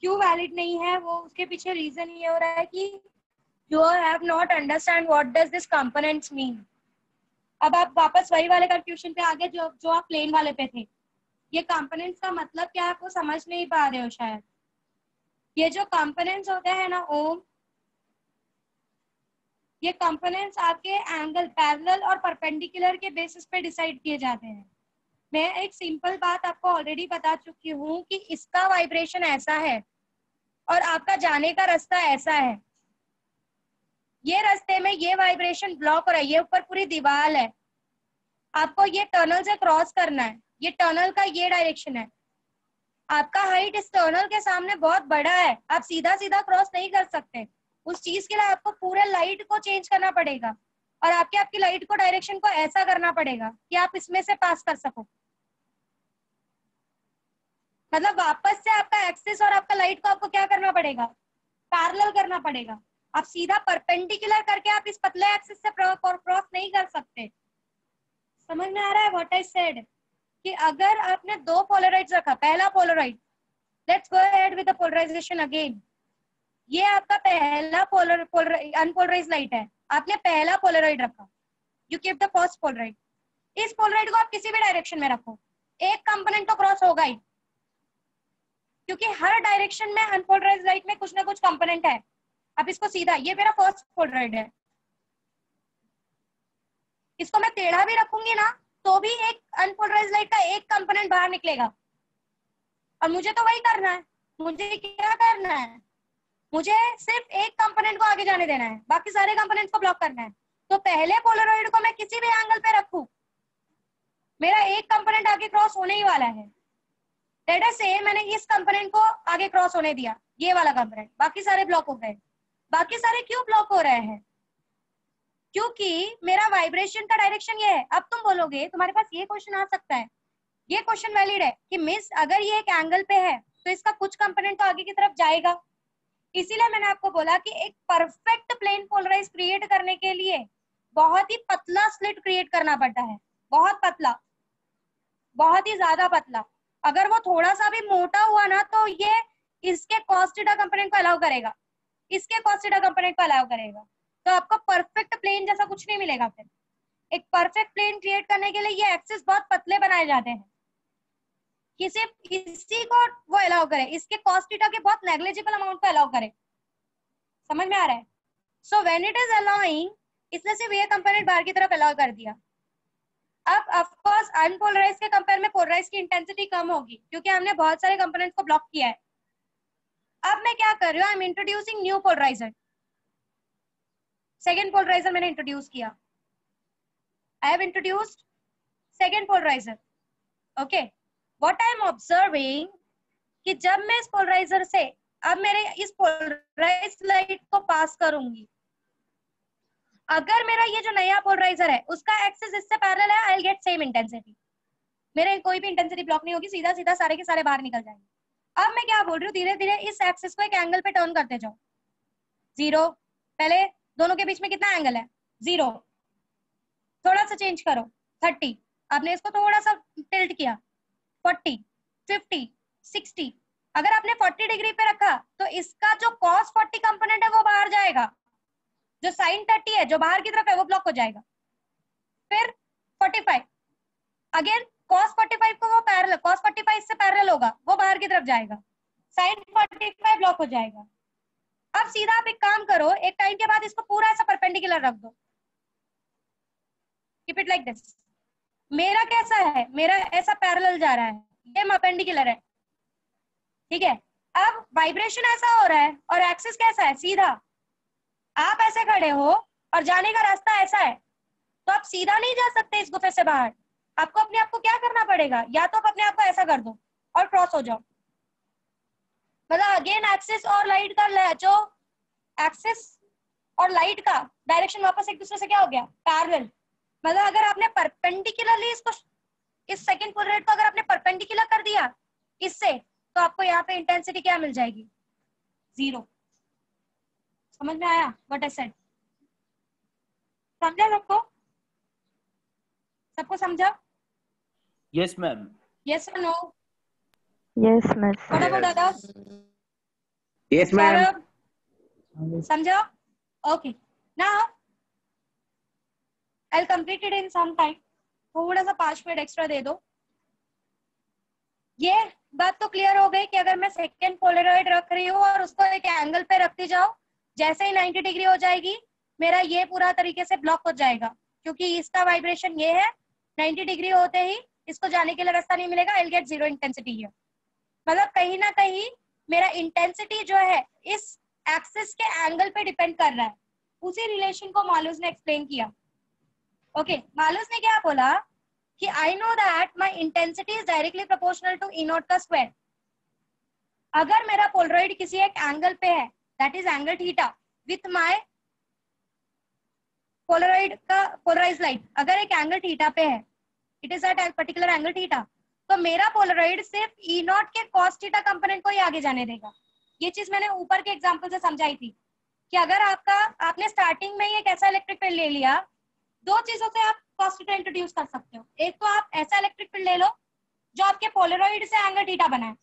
क्यों वैलिड नहीं है? वो उसके पीछे रीजन ये हो रहा है कि you have not understand what does this components mean अब आप वापस वही वाले कंफ्यूजन पे आ गए जो जो आप प्लेन वाले पे थे. ये कंपोनेंट्स का मतलब क्या आपको समझ नहीं पा रहे हो शायद. ये जो कंपोनेंट्स होते हैं ना, ओम ये कंपोनेंट्स आपके एंगल पैरेलल और परपेंडिकुलर के बेसिस पे डिसाइड किए जाते हैं। मैं एक सिंपल बात आपको ऑलरेडी बता चुकी हूँ कि इसका वाइब्रेशन ऐसा है और आपका जाने का रास्ता ऐसा है। ये रास्ते में ये वाइब्रेशन ब्लॉक हो रहा है, ये ऊपर पूरी दीवार है। आपको ये टनल से क्रॉस करना है, ये टनल का ये डायरेक्शन है। आपका हाइट इस टनल के सामने बहुत बड़ा है, आप सीधा सीधा क्रॉस नहीं कर सकते। उस चीज़ के लिए आपको पूरे लाइट को चेंज करना पड़ेगा। और आपके, आपकी लाइट को डायरेक्शन को ऐसा करना पड़ेगा कि आप इसमें से पास कर सको। मतलब वापस से आपका एक्सिस और आपका लाइट को आपको क्या करना पड़ेगा? पैरेलल करना पड़ेगा। आप सीधा परपेंडिकुलर करके आप इस पतले एक्सिस से क्रॉस नहीं कर सकते। समझ में आ रहा है व्हाट आई सेड कि अगर आपने दो पोलराइड रखा, पहला polaroid let's go ahead with the polarisation again ये आपका पहला पोलर पोलर अनपोलराइज लाइट है। आपने पहला पोलराइड रखा। You keep the first polaroid इस पोलराइड को आप किसी भी डायरेक्शन में रखो। एक कंपोनेंट तो क्रॉस होगा ही। क्योंकि हर डायरेक्शन में अनपोलराइज लाइट में कुछ ना कुछ कंपोनेंट है। अब इसको सीधा, ये मेरा फ़र्स्ट पोलराइड है। इसको मैं टेढ़ा भी रखूँगी ना तो भी एक अनपोलराइज लाइट का एक कंपोनेंट बाहर निकलेगा। और मुझे तो वही करना है। मुझे क्या करना है? मुझे सिर्फ़ एक कंपोनेंट को आगे जाने देना है, बाकी सारे कंपोनेंट्स को ब्लॉक करना है। तो पहले पोलराइड को मैं किसी भी एंगल पे रखू, मेरा एक कंपोनेंट आगे क्रॉस होने ही वाला है। से मैंने इस कंपोनेंट को आगे क्रॉस होने दिया, ये वाला कंपोनेंट बाकी सारे ब्लॉक हो गए। बाकी सारे क्यों ब्लॉक हो रहे हैं? क्योंकि मेरा वाइब्रेशन का डायरेक्शन ये है। अब तुम बोलोगे, तुम्हारे पास ये क्वेश्चन आ सकता है। ये क्वेश्चन वैलिड है कि मिस अगर ये एक एंगल पे है तो इसका कुछ कंपोनेंट तो आगे की तरफ़ जाएगा। इसीलिए मैंने आपको बोला कि एक परफेक्ट प्लेन पोलराइज क्रिएट करने के लिए बहुत ही पतला स्लिट क्रिएट करना पड़ता है। बहुत पतला। बहुत ही ज़्यादा पतला। अगर वो थोड़ा सा भी मोटा हुआ ना तो ये इसके कॉस्टिडा कंपोनेंट को अलाउ करेगा। इसके कॉस्टिडा कंपोनेंट को अलाउ करेगा। तो आपको परफेक्ट प्लेन जैसा कुछ नहीं मिलेगा फिर। एक परफेक्ट प्लेन क्रिएट करने के लिए ये एक्सिस बहुत पतले बनाए जाते हैं। कि सिर्फ़ इसी को वो अलाउ करे, इसके कॉस्टिटा के बहुत नेग्लिजिबल अमाउंट पे अलाउ करे। समझ में आ रहा है? So when it is allowing इसने सिर्फ़ ये कंपोनेंट बाहर की तरफ़ अलाउ कर दिया। अब ऑफ़ कोर्स अनपोलराइज के कंपेयर में पोलराइज की इंटेंसिटी कम होगी, क्योंकि हमने बहुत सारे कंपोनेंट्स को ब्लॉक किया है। अब मैं क्या कर रही हूँ? I am introducing new polariser second polariser मैंने इंट्रोड्यूस किया। I have introduced second polariser okay what I am observing कि जब मैं इस पोलराइजर से, अब मेरे इस पोलराइज लाइट को पास करूँगी। अगर मेरा ये जो नया पोलराइजर है, उसका एक्सेस इससे पैरेलल है आई गेट सेम इंटेंसिटी मेरे कोई भी इंटेंसिटी ब्लॉक नहीं होगी सीधा सीधा सारे के सारे बाहर निकल जाएँगे। अब मैं क्या बोल रही हूँ? धीरे धीरे इस एक्सेस को एक एंगल पे टर्न करते जाओ। ज़ीरो पहले दोनों के बीच में कितना एंगल है? ज़ीरो थोड़ा सा चेंज करो। थर्टी आपने इसको थोड़ा सा टिल्ट किया। Forty, fifty, sixty. अगर आपने फोर्टी डिग्री पे रखा तो इसका जो कॉस फोर्टी कंपोनेंट है, वो बाहर जाएगा। जो साइन थर्टी है, जो बाहर की तरफ़ है, वो ब्लॉक हो जाएगा। फिर forty five again forty five को वो पैरल कॉस फोर्टी फाइव से पैरल होगा, वो बाहर की तरफ़ जाएगा। फोर्टी फाइव ब्लॉक हो जाएगा। अब सीधा आप एक काम करो, एक टाइम के बाद इसको पूरा ऐसा परपेंडिकुलर रख दो। कीप इट लाइक दिस मेरा कैसा है? मेरा ऐसा पैरेलल जा रहा है। ये परपेंडिकुलर है। ठीक है? अब वाइब्रेशन ऐसा हो रहा है और एक्सिस कैसा है? सीधा। आप ऐसे खड़े हो और जाने का रास्ता ऐसा है। तो आप सीधा नहीं जा सकते इस गुफे से बाहर। आपको अपने आप को क्या करना पड़ेगा? या तो आप अपने आप को ऐसा कर दो और क्रॉस हो जाओ। मतलब अगेन एक्सिस और लाइट का जो एक्सिस और लाइट का डायरेक्शन वापस एक दूसरे से क्या हो गया? पैरेलल मतलब अगर आपने परपेंडिकुलरली इसको इस सेकंड पोलराइड को अगर आपने परपेंडिकुलर कर दिया इससे तो आपको यहाँ पे इंटेंसिटी क्या मिल जाएगी? ज़ीरो समझ में आया? व्हाट आई सेड समझा सबको? सबको समझा? यस मैम यस और no Yes, miss. What about others yes ma'am समझा? Okay now I complete it in some time थोड़ा सा पाँच मिनट एक्स्ट्रा दे दो। ये बात तो क्लियर हो गई कि अगर मैं सेकेंड पोलराइड रख रही हूँ और उसको एक एंगल पे रखती जाओ जैसे ही 90 डिग्री हो जाएगी, मेरा ये पूरा तरीके से ब्लॉक हो जाएगा। क्योंकि इसका वाइब्रेशन ये है 90 डिग्री होते ही इसको जाने के लिए रास्ता नहीं मिलेगा आई गेट ज़ीरो इंटेंसिटी है मतलब कहीं ना कहीं मेरा इंटेंसिटी जो है, इस एक्सिस के एंगल पे डिपेंड कर रहा है। उसी रिलेशन को मालूस ने एक्सप्लेन किया। ओके मालूस ने क्या बोला? कि I know that my intensity is directly proportional to E naught का स्क्वायर अगर मेरा पोलरॉइड किसी एक एंगल पे है that is angle theta with my polaroid का पोलराइज लाइट अगर एक एंगल थीटा पे है it is at particular angle theta तो मेरा पोलराइड सिर्फ़ ई नॉट के कॉस थीटा कंपोनेंट को ही आगे जाने देगा। ये चीज़ मैंने ऊपर के एग्जांपल से समझाई थी कि अगर आपका, आपने स्टार्टिंग में ही एक ऐसा इलेक्ट्रिक फ़ील्ड ले लिया दो चीज़ों से आप कॉस थीटा इंट्रोड्यूस कर सकते हो। एक तो आप ऐसा इलेक्ट्रिक फ़ील्ड ले लो, जो आपके पोलराइड से एंगल थीटा बनाए।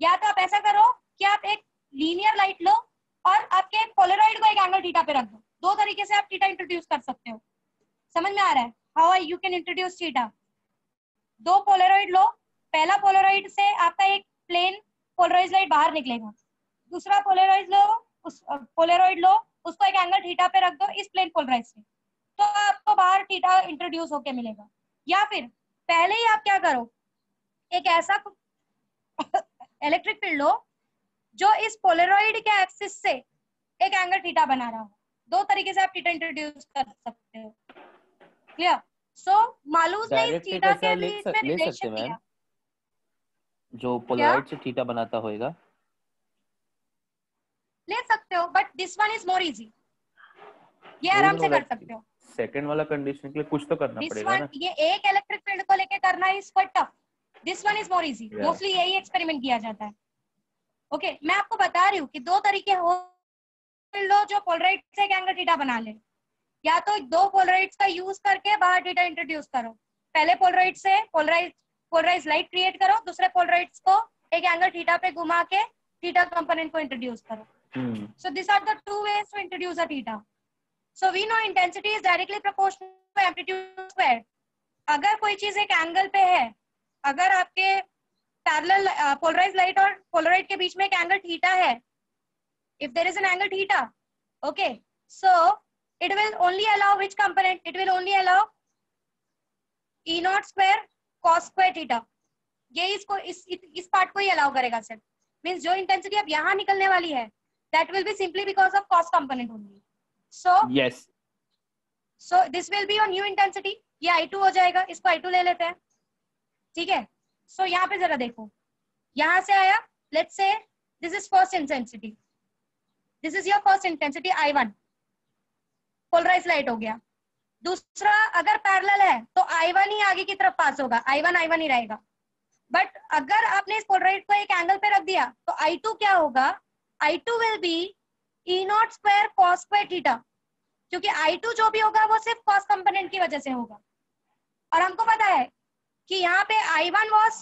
या तो आप ऐसा करो कि आप एक लीनियर लाइट लो और आपके पोलराइड को एक एंगल थीटा पे रख दो। दो तरीके से आप थीटा इंट्रोड्यूस कर सकते हो। समझ में आ रहा है? How you can introduce theta दो पोलराइड लो। पहला पोलराइड से आपका एक प्लेन पोलराइज लाइट बाहर निकलेगा। दूसरा पोलराइज लो, उस पोलराइड लो, उसको एक एंगल थीटा पे रख दो इस प्लेन पोलराइज से। तो आपको बाहर टीटा इंट्रोड्यूस होके मिलेगा। या फिर पहले ही आप क्या करो एक ऐसा इलेक्ट्रिक फ़ील्ड लो जो इस पोलराइड के एक्सिस से एक एंगल थीटा बना रहा हो। दो तरीके से आप थीटा इंट्रोड्यूस कर सकते हो। क्लियर सो मालूज ने इस ऐसा के बीच में रिलेशन किया। जो पोलराइड से टीटा बनाता होएगा। ले सकते हो but this one is more easy ये आराम से कर सकते हो। सेकंड वाला कंडीशन के लिए कुछ तो करना दिस पड़ेगा वन ना। ये एक इलेक्ट्रिक फ़ील्ड को लेके करना is quite tough this one is more easy mostly यही एक्सपेरिमेंट किया जाता है। ओके okay, मैं आपको बता रही हूँ कि दो तरीके हो हो। जो पोलराइड से एक एंगल थीटा बना ले। या तो दो पोलराइड्स का यूज़ करके बाहर थीटा इंट्रोड्यूस करो। पहले पोलराइड से पोलराइज पोलराइज लाइट क्रिएट करो। दूसरे पोलराइड्स को एक एंगल थीटा पे घुमा के थीटा कंपोनेंट को इंट्रोड्यूस करो। So this these are the two ways to introduce a So we know intensity is directly proportional to amplitude squared. अगर कोई चीज़ एक एंगल पे है अगर आपके पैरेलल पोलराइज लाइट और पोलराइड के बीच में एक एंगल थीटा है if there is an angle theta okay so it will only allow which component it will only allow e naught square cos square theta ये इसको इस इस पार्ट को ही अलाउ करेगा सिर्फ़ मींस जो इंटेंसिटी अब यहाँ निकलने वाली है that will be simply because of cost component only. So, yes so this will be on new intensity. ये I2 हो जाएगा इसको I2 ले लेते हैं। ठीक है? सो so, यहाँ पे जरा देखो। यहाँ से आया let's say this is first intensity this is your first intensity I1 polarise light हो गया। दूसरा अगर पैरेलल है तो I1 ही आगे की तरफ़ पास होगा। I1 I1 ही रहेगा। बट अगर आपने इस पोलराइड को एक एंगल पे रख दिया तो I2 क्या होगा? I2 will be T naught square cos square theta क्योंकि आई टू जो भी होगा वो सिर्फ़ कॉस कंपोनेंट की वजह से होगा। और हमको पता है कि यहाँ पे I one was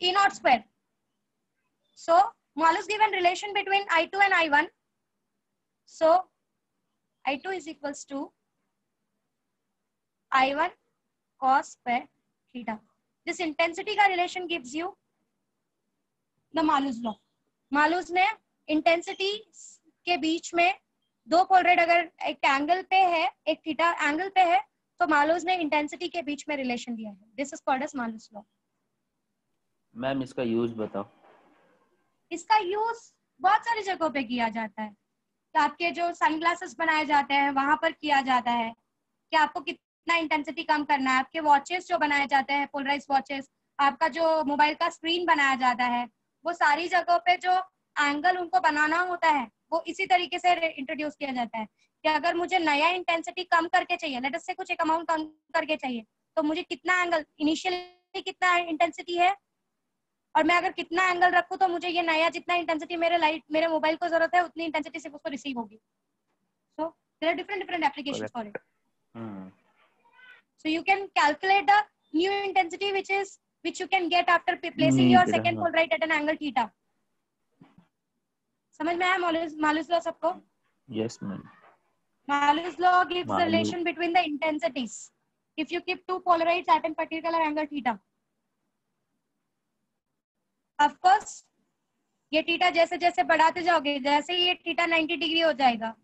E naught square so Malus given relation between I two and I one so I two is equal to I one cos square theta this intensity का relation gives you the Malus law Malus ने intensity के बीच में दो Polaroid अगर एक angle पे है एक थीटा एंगल पे है तो मालूस ने इंटेंसिटी के बीच में रिलेशन दिया है। This is called as Malus law ma'am इसका यूज़ बताओ। इसका यूज़ बहुत सारी जगहों पे किया जाता है। तो आपके जो सनग्लासेस बनाए जाते हैं वहाँ पर किया जाता है कि आपको कितना इंटेंसिटी कम करना है। आपके वॉचेस जो बनाए जाते हैं पोलराइज वॉचेस आपका जो मोबाइल का स्क्रीन बनाया जाता है वो सारी जगहों पे जो एंगल उनको बनाना होता है वो इसी तरीके से इंट्रोड्यूस किया जाता है कि अगर मुझे नया इंटेंसिटी कम करके चाहिए लेट से कुछ एक अमाउंट कम करके चाहिए तो मुझे कितना एंगल इनिशियली कितना इंटेंसिटी है? और मैं अगर कितना एंगल रखूँ तो मुझे ये नया जितना इंटेंसिटी मेरे लाइट मेरे मोबाइल को ज़रूरत है उतनी इंटेंसिटी सिर्फ़ उसको रिसीव होगी। So there are different different applications for it so you can calculate the new intensity which is which you can get after placing your Neat, second pole at an angle theta. समझ में आया Malus law सबको? Yes ma'am Malus law Malus- relation between the intensities. If you keep two polarities at a particular angle theta. Of course ये theta जैसे जैसे बढ़ाते जाओगे जैसे ही ये थीटा 90 डिग्री हो जाएगा।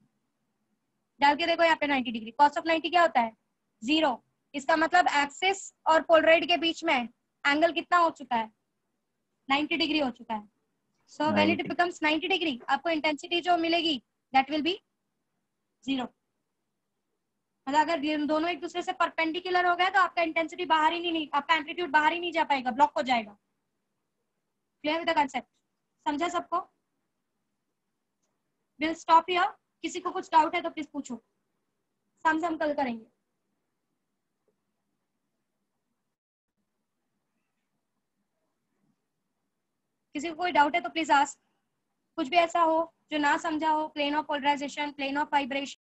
डाल के देखो यहाँ पे 90 डिग्री cos ऑफ़ 90 क्या होता है? ज़ीरो इसका मतलब एक्सिस और पोलराइड के बीच में एंगल कितना हो चुका है? 90 डिग्री हो चुका है। When it 90. बिकम्स 90 डिग्री आपको इंटेंसिटी जो मिलेगी दैट विल बी ज़ीरो मतलब अगर दोनों एक दूसरे से परपेंडिकुलर हो गया तो आपका इंटेंसिटी बाहर ही नहीं, आपका एम्पलीट्यूड बाहर ही नहीं जा पाएगा ब्लॉक हो जाएगा। क्लियर विद द कंसेप्ट समझा सबको? विल स्टॉप हियर किसी को कुछ डाउट है तो प्लीज़ पूछो। हम कल करेंगे। किसी को कोई डाउट है तो प्लीज़ आस्क कुछ भी ऐसा हो जो ना समझा हो plane of polarisation plane of vibration